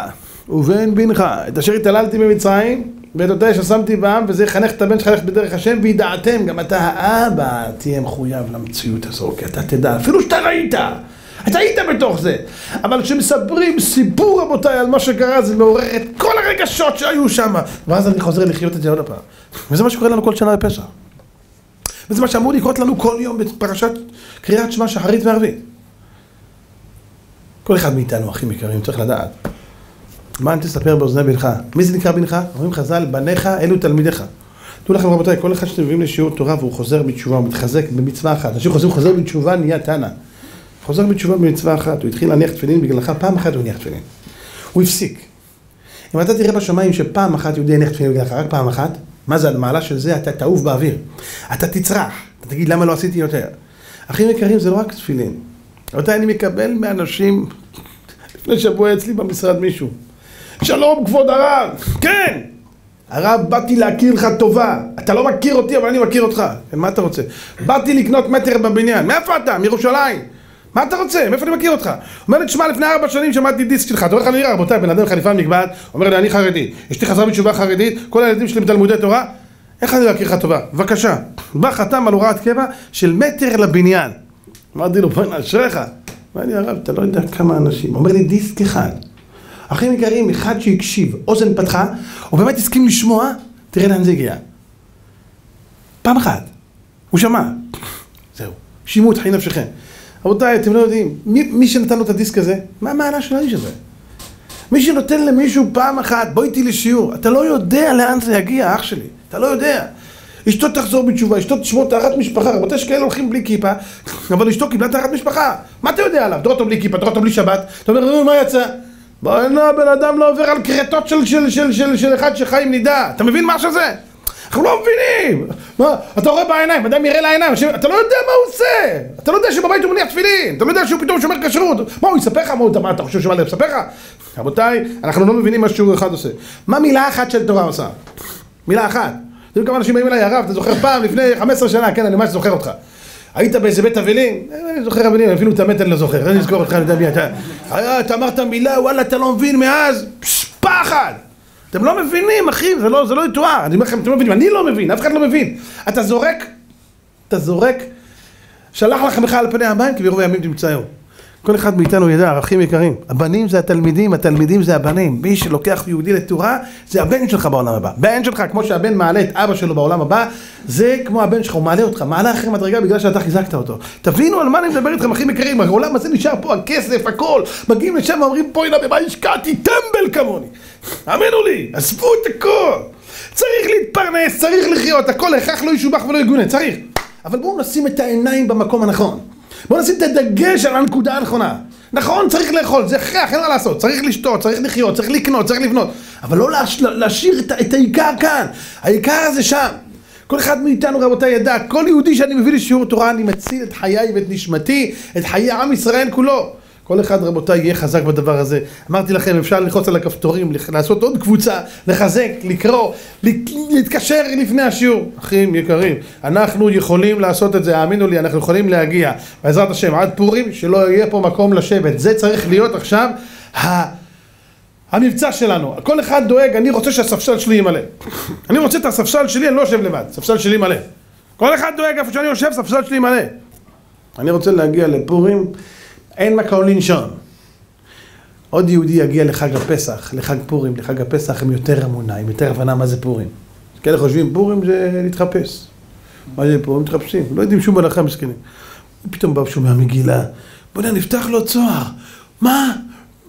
ובן בנך את אשר התעללתי במצרים ואת אותותי אשר שמתי בם וזה יחנך את הבן שלך ללכת בדרך השם וידעתם גם אתה האבא תהיה מחויב למציאות הזו כי אתה תדע אפילו שאתה ראית אתה היית בתוך זה. אבל כשמספרים סיפור רבותיי על מה שקרה זה מעורר את כל הרגשות שהיו שם. ואז אני חוזר לחיות את זה עוד פעם וזה מה שקורה לנו כל שנה בפסח. וזה מה שאמור לקרות לנו כל יום בפרשת קריאת שמע שחרית וערבית. כל אחד מאיתנו, אחים יקרים, צריך לדעת. מה אני תספר באוזני בנך? מי זה נקרא בנך? אומרים חז"ל, בניך אלו תלמידיך. תראו לכם רבותיי, כל אחד שאתם מביאים לשיעור תורה והוא חוזר בתשובה, הוא מתחזק במצווה אחת. אנשים חוזרים, חוזר בתשובה, נהיה תנא. חוזר בתשובה במצווה אחת, הוא התחיל להניח תפילין בגללך, פעם אחת הוא הניח תפילין. הוא הפסיק. אם אתה תראה בשמיים שפעם אחת יהודי הניח תפילין בגללך, רק פעם אחת, מה זה המעלה של זה? אתה תעוף באוויר. אתה תצרח. אתה תגיד למה לא עשיתי יותר. אחים יקרים, זה לא רק תפילין. רבותיי, אני מקבל מאנשים, לפני שבוע אצלי במשרד מישהו, שלום כבוד הרב, כן, הרב באתי להכיר לך טובה, אתה לא מכיר אותי אבל אני מכיר אותך, מה אתה רוצה? באתי לקנות מטר בבניין, מאיפה אתה? מירושלים מה אתה רוצה? מאיפה אני מכיר אותך? אומר לי, תשמע, לפני ארבע שנים שמעתי דיסק שלך, אתה אומר לך, אני נראה, רבותיי, בן אדם חליפה מגבעת, אומר לי, אני חרדי, אשתי חזרה בתשובה חרדית, כל הילדים שלי בתלמודי תורה, איך אני להכיר לך טובה? בבקשה. בא חתם על הוראת קבע של מטר לבניין. אמרתי לו, בוא'נה, אשריך. אמר לי, הרב, אתה לא יודע כמה אנשים. אומר לי, דיסק אחד. אחים יקרים, אחד שהקשיב, אוזן פתחה, הוא באמת הסכים לשמוע, תראה לאן זה הגיע. פעם אחת. הוא שמע. זהו. שימו את חי נפשכם. רבותיי, אתם לא יודעים, מי, מי שנתן לו את הדיסק הזה, מה המעלה של האיש הזה? מי שנותן למישהו פעם אחת, בוא איתי לשיעור, אתה לא יודע לאן זה יגיע, אח שלי, אתה לא יודע. אשתו תחזור בתשובה, אשתו תשמור טהרת משפחה, רבותי יש כאלה הולכים בלי כיפה, אבל אשתו קיבלה טהרת משפחה. מה אתה יודע עליו? אותו בלי כיפה, אותו בלי שבת, אתה אומר, נו, מה יצא? בוא'נה, הבן אדם לא עובר על כרתות של, של, של, של, של אחד שחי עם נידה, אתה מבין מה שזה? אנחנו לא מבינים! מה, אתה רואה בעיניים, אדם יראה לעיניים, ש... אתה לא יודע מה הוא עושה! אתה לא יודע שבבית הוא מניח תפילין! אתה לא יודע שהוא פתאום שומר כשרות! מה, הוא יספר לך מה הוא... מה, אתה חושב שהוא יספר לך? רבותיי, אנחנו לא מבינים מה שהוא אחד עושה. מה מילה אחת של תורה עושה? מילה אחת. אתם יודעים כמה אנשים באים אליי, הרב, אתה זוכר פעם, לפני 15 שנה, כן, אני ממש זוכר אותך. היית באיזה בית אבלים? אני זוכר אבלים, אפילו את המת אני לא זוכר, אני אזכור אותך, אני יודע מי אתה. אתה אמרת מילה, וואלה, אתה לא מבין מאז, פחד! אתם לא מבינים, אחי, זה לא, זה לא יתואר. אני אומר לכם, אתם לא מבינים, אני לא מבין, אף אחד לא מבין. אתה זורק, אתה זורק, שלח לכם בכלל על פני המים, כי ברוב הימים תמצא היום. כל אחד מאיתנו ידע, ערכים יקרים. הבנים זה התלמידים, התלמידים זה הבנים. מי שלוקח יהודי לתורה, זה הבן שלך בעולם הבא. בן שלך, כמו שהבן מעלה את אבא שלו בעולם הבא, זה כמו הבן שלך, הוא מעלה אותך, מעלה אחרי מדרגה בגלל שאתה חיזקת אותו. תבינו על מה אני מדבר איתכם, אחים יקרים, העולם הזה נשאר פה, הכסף, הכל. מגיעים לשם ואומרים, הנה במה השקעתי, טמבל כמוני. האמינו לי, עזבו את הכל. צריך להתפרנס, צריך לחיות, הכל הכרח לא ישובח ולא יגונה, צריך. אבל בואו נשים את העיניים במקום הנכון. בואו נשים את הדגש על הנקודה הנכונה. נכון, צריך לאכול, זה הכרח, אין מה לעשות. צריך לשתות, צריך לחיות, צריך לקנות, צריך לבנות. אבל לא להש... להשאיר את, את העיקר כאן. העיקר הזה שם. כל אחד מאיתנו רבותיי ידע, כל יהודי שאני מביא לשיעור תורה, אני מציל את חיי ואת נשמתי, את חיי עם ישראל כולו. כל אחד רבותיי יהיה חזק בדבר הזה. אמרתי לכם, אפשר ללחוץ על הכפתורים, לעשות עוד קבוצה, לחזק, לקרוא, להתקשר לפני השיעור. אחים יקרים, אנחנו יכולים לעשות את זה, האמינו לי, אנחנו יכולים להגיע, בעזרת השם, עד פורים, שלא יהיה פה מקום לשבת. זה צריך להיות עכשיו ה... המבצע שלנו. כל אחד דואג, אני רוצה שהספסל שלי ימלא. אני רוצה את הספסל שלי, אני לא יושב לבד, ספסל שלי מלא. כל אחד דואג איפה שאני יושב, ספסל שלי מלא. אני רוצה להגיע לפורים. אין מקום לנשום. עוד יהודי יגיע לחג הפסח, לחג פורים, לחג הפסח עם יותר אמונה, עם יותר הבנה מה זה פורים. כאלה חושבים פורים זה להתחפש. מה זה פורים? מתחפשים, לא יודעים שום הלכה מסכנים. פתאום בא שומע מגילה, בוא'נה נפתח לו צוהר, מה?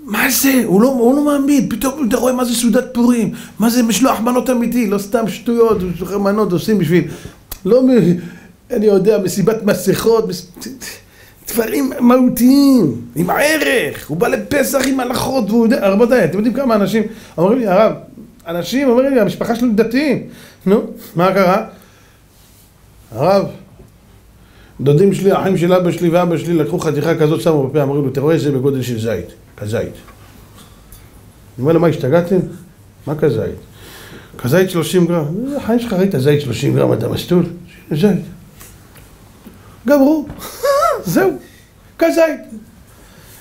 מה זה? הוא לא, הוא לא מאמין, פתאום אתה רואה מה זה סעודת פורים, מה זה משלוח מנות אמיתי, לא סתם שטויות, משלוחי מנות עושים בשביל, לא, אני יודע, מסיבת מסכות, מס... דברים מהותיים, עם ערך, הוא בא לפסח עם הלכות, והוא יודע, רבותיי, אתם יודעים כמה אנשים אומרים לי, הרב, אנשים אומרים לי, המשפחה שלנו דתיים, נו, מה קרה? הרב, דודים שלי, אחים של אבא שלי ואבא שלי לקחו חתיכה כזאת, שמו בפה, אמרו לו, אתה רואה, זה בגודל של זית, כזית. אני אומר לו, מה, השתגעתם? מה כזית? כזית 30 גרם. החיים שלך ראית זית 30 גרם, אתה מסטול? זית. גמרו. זהו, כזית.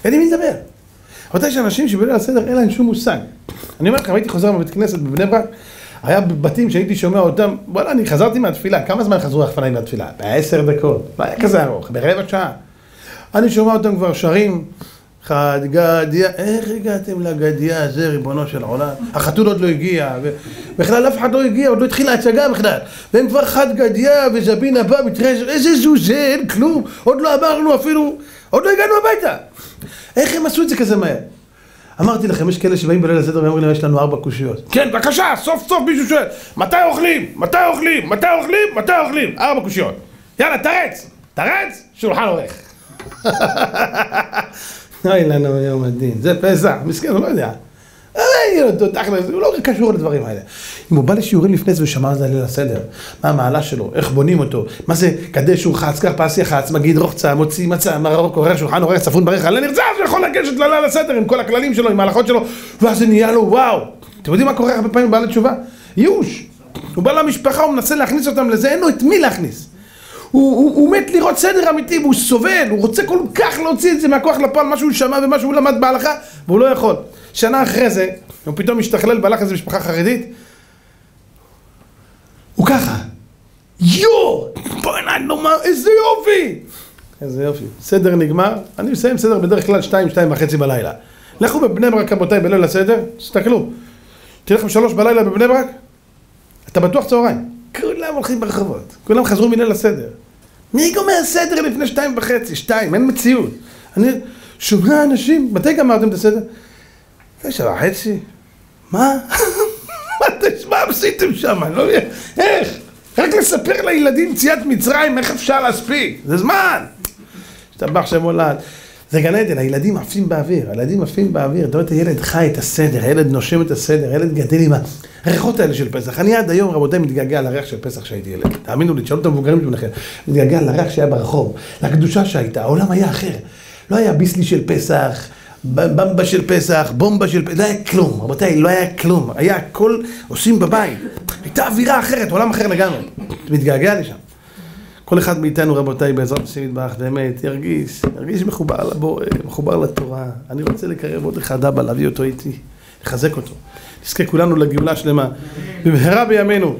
אין לי מי לדבר. רבותיי, יש אנשים שבליל הסדר אין להם שום מושג. אני אומר לכם, הייתי חוזר מבית כנסת בבני ברק, היה בתים שהייתי שומע אותם, וואלה, אני חזרתי מהתפילה, כמה זמן חזרו הרחפניים מהתפילה? בעשר דקות, לא היה כזה ארוך, ברבע שעה. אני שומע אותם כבר שרים, חד גדיה, איך הגעתם לגדיה הזה, ריבונו של עולם? החתול עוד לא הגיע, בכלל אף אחד לא הגיע, עוד לא התחילה ההצגה בכלל. והם כבר חד גדיה וזבין הבא, מתרז, איזה זוזה, אין כלום, עוד לא אמרנו אפילו, עוד לא הגענו הביתה. איך הם עשו את זה כזה מהר? אמרתי לכם, יש כאלה שבאים בליל הסדר ואומרים להם, יש לנו ארבע קושיות. כן, בבקשה, סוף סוף מישהו שואל, מתי אוכלים? מתי אוכלים? מתי אוכלים? מתי אוכלים? ארבע קושיות. יאללה, תרץ! תרץ! שולחן עורך. אוי לנו יום הדין, זה פסח, מסכן, הוא לא יודע. הוא לא קשור לדברים האלה. אם הוא בא לשיעורים לפני זה ושמע על זה ליל הסדר, מה המעלה שלו, איך בונים אותו, מה זה קדש ורחץ, קח פס יחץ, מגיד רוחצה, מוציא מצה, מרוק, עורר שולחן, עורר צפון ברך, עלה נרצה, הוא יכול לגשת לליל הסדר עם כל הכללים שלו, עם ההלכות שלו, ואז זה נהיה לו וואו. אתם יודעים מה קורה הרבה פעמים בעל התשובה? ייאוש. הוא בא למשפחה, הוא מנסה להכניס אותם לזה, אין לו את מי להכניס. הוא, הוא, הוא מת לראות סדר אמיתי והוא סובל, הוא רוצה כל כך להוציא את זה מהכוח לפועל, מה שהוא שמע ומה שהוא למד בהלכה, והוא לא יכול. שנה אחרי זה, הוא פתאום משתכלל והלך איזה משפחה חרדית, הוא ככה, יואו, בוא'נה, נו מה, איזה יופי! איזה יופי. סדר נגמר, אני מסיים סדר בדרך כלל שתיים, שתיים וחצי בלילה. לכו בבני ברק רבותיי בליל הסדר, תסתכלו. תהיה לכם שלוש בלילה בבני ברק, אתה בטוח צהריים. כולם הולכים ברחובות, כולם חזרו מליל הסדר. מי גומר סדר לפני שתיים וחצי? שתיים, אין מציאות. אני שומע אנשים, מתי גמרתם את הסדר? תשע וחצי? מה? מה עשיתם שם? אני לא מבין. איך? רק לספר לילדים ציאת מצרים, איך אפשר להספיק? זה זמן! השתבח שם עולד. זה גן עדן, הילדים עפים באוויר, הילדים עפים באוויר, אתה רואה את הילד חי את הסדר, הילד נושם את הסדר, הילד גדל עם הריחות האלה של פסח. אני עד היום, רבותיי, מתגעגע לריח של פסח כשהייתי ילד. תאמינו לי, תשאלו את המבוגרים שלכם, מתגעגע לריח שהיה ברחוב, לקדושה שהייתה, העולם היה אחר. לא היה ביסלי של פסח, במבה של פסח, בומבה של פסח, לא היה כלום, רבותיי, לא היה כלום. היה הכל עושים בבית. הייתה אווירה אחרת, עולם אחר לגמרי. מתגעגע לשם. כל אחד מאיתנו, רבותיי, בעזרת השם יתברך, באמת, ירגיש, ירגיש מחובר לבורא, מחובר לתורה. אני רוצה לקרב עוד אחד אבא, להביא אותו איתי, לחזק אותו. נזכה כולנו לגאולה שלמה. במהרה בימינו.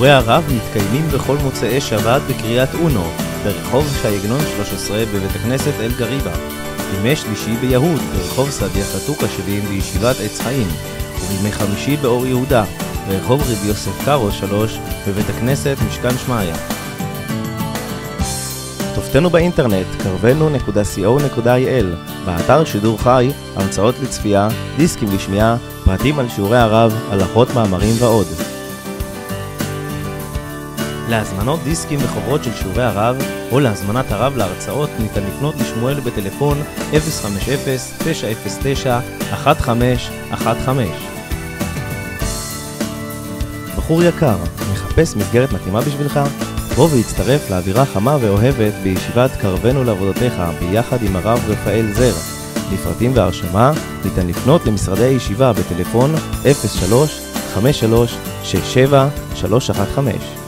שיעורי הרב מתקיימים בכל מוצאי שבת בקריית אונו, ברחוב ש"י עגנון 13 בבית הכנסת אל גריבה. בימי שלישי ביהוד, ברחוב סעדיה חתוקה 70 בישיבת עץ חיים. ובימי חמישי באור יהודה, ברחוב רבי יוסף קארו 3 בבית הכנסת משכן שמעיה. כתובתנו באינטרנט קרבנו.co.il באתר שידור חי, הרצאות לצפייה, דיסקים לשמיעה, פרטים על שיעורי הרב, הלכות מאמרים ועוד. להזמנות דיסקים וחוברות של שיעורי הרב, או להזמנת הרב להרצאות, ניתן לפנות לשמואל בטלפון 050-909-1515. בחור יקר, מחפש מסגרת מתאימה בשבילך? בוא והצטרף לאווירה חמה ואוהבת בישיבת קרבנו לעבודתך ביחד עם הרב רפאל זר. לפרטים והרשמה ניתן לפנות למשרדי הישיבה בטלפון 03 53 67 315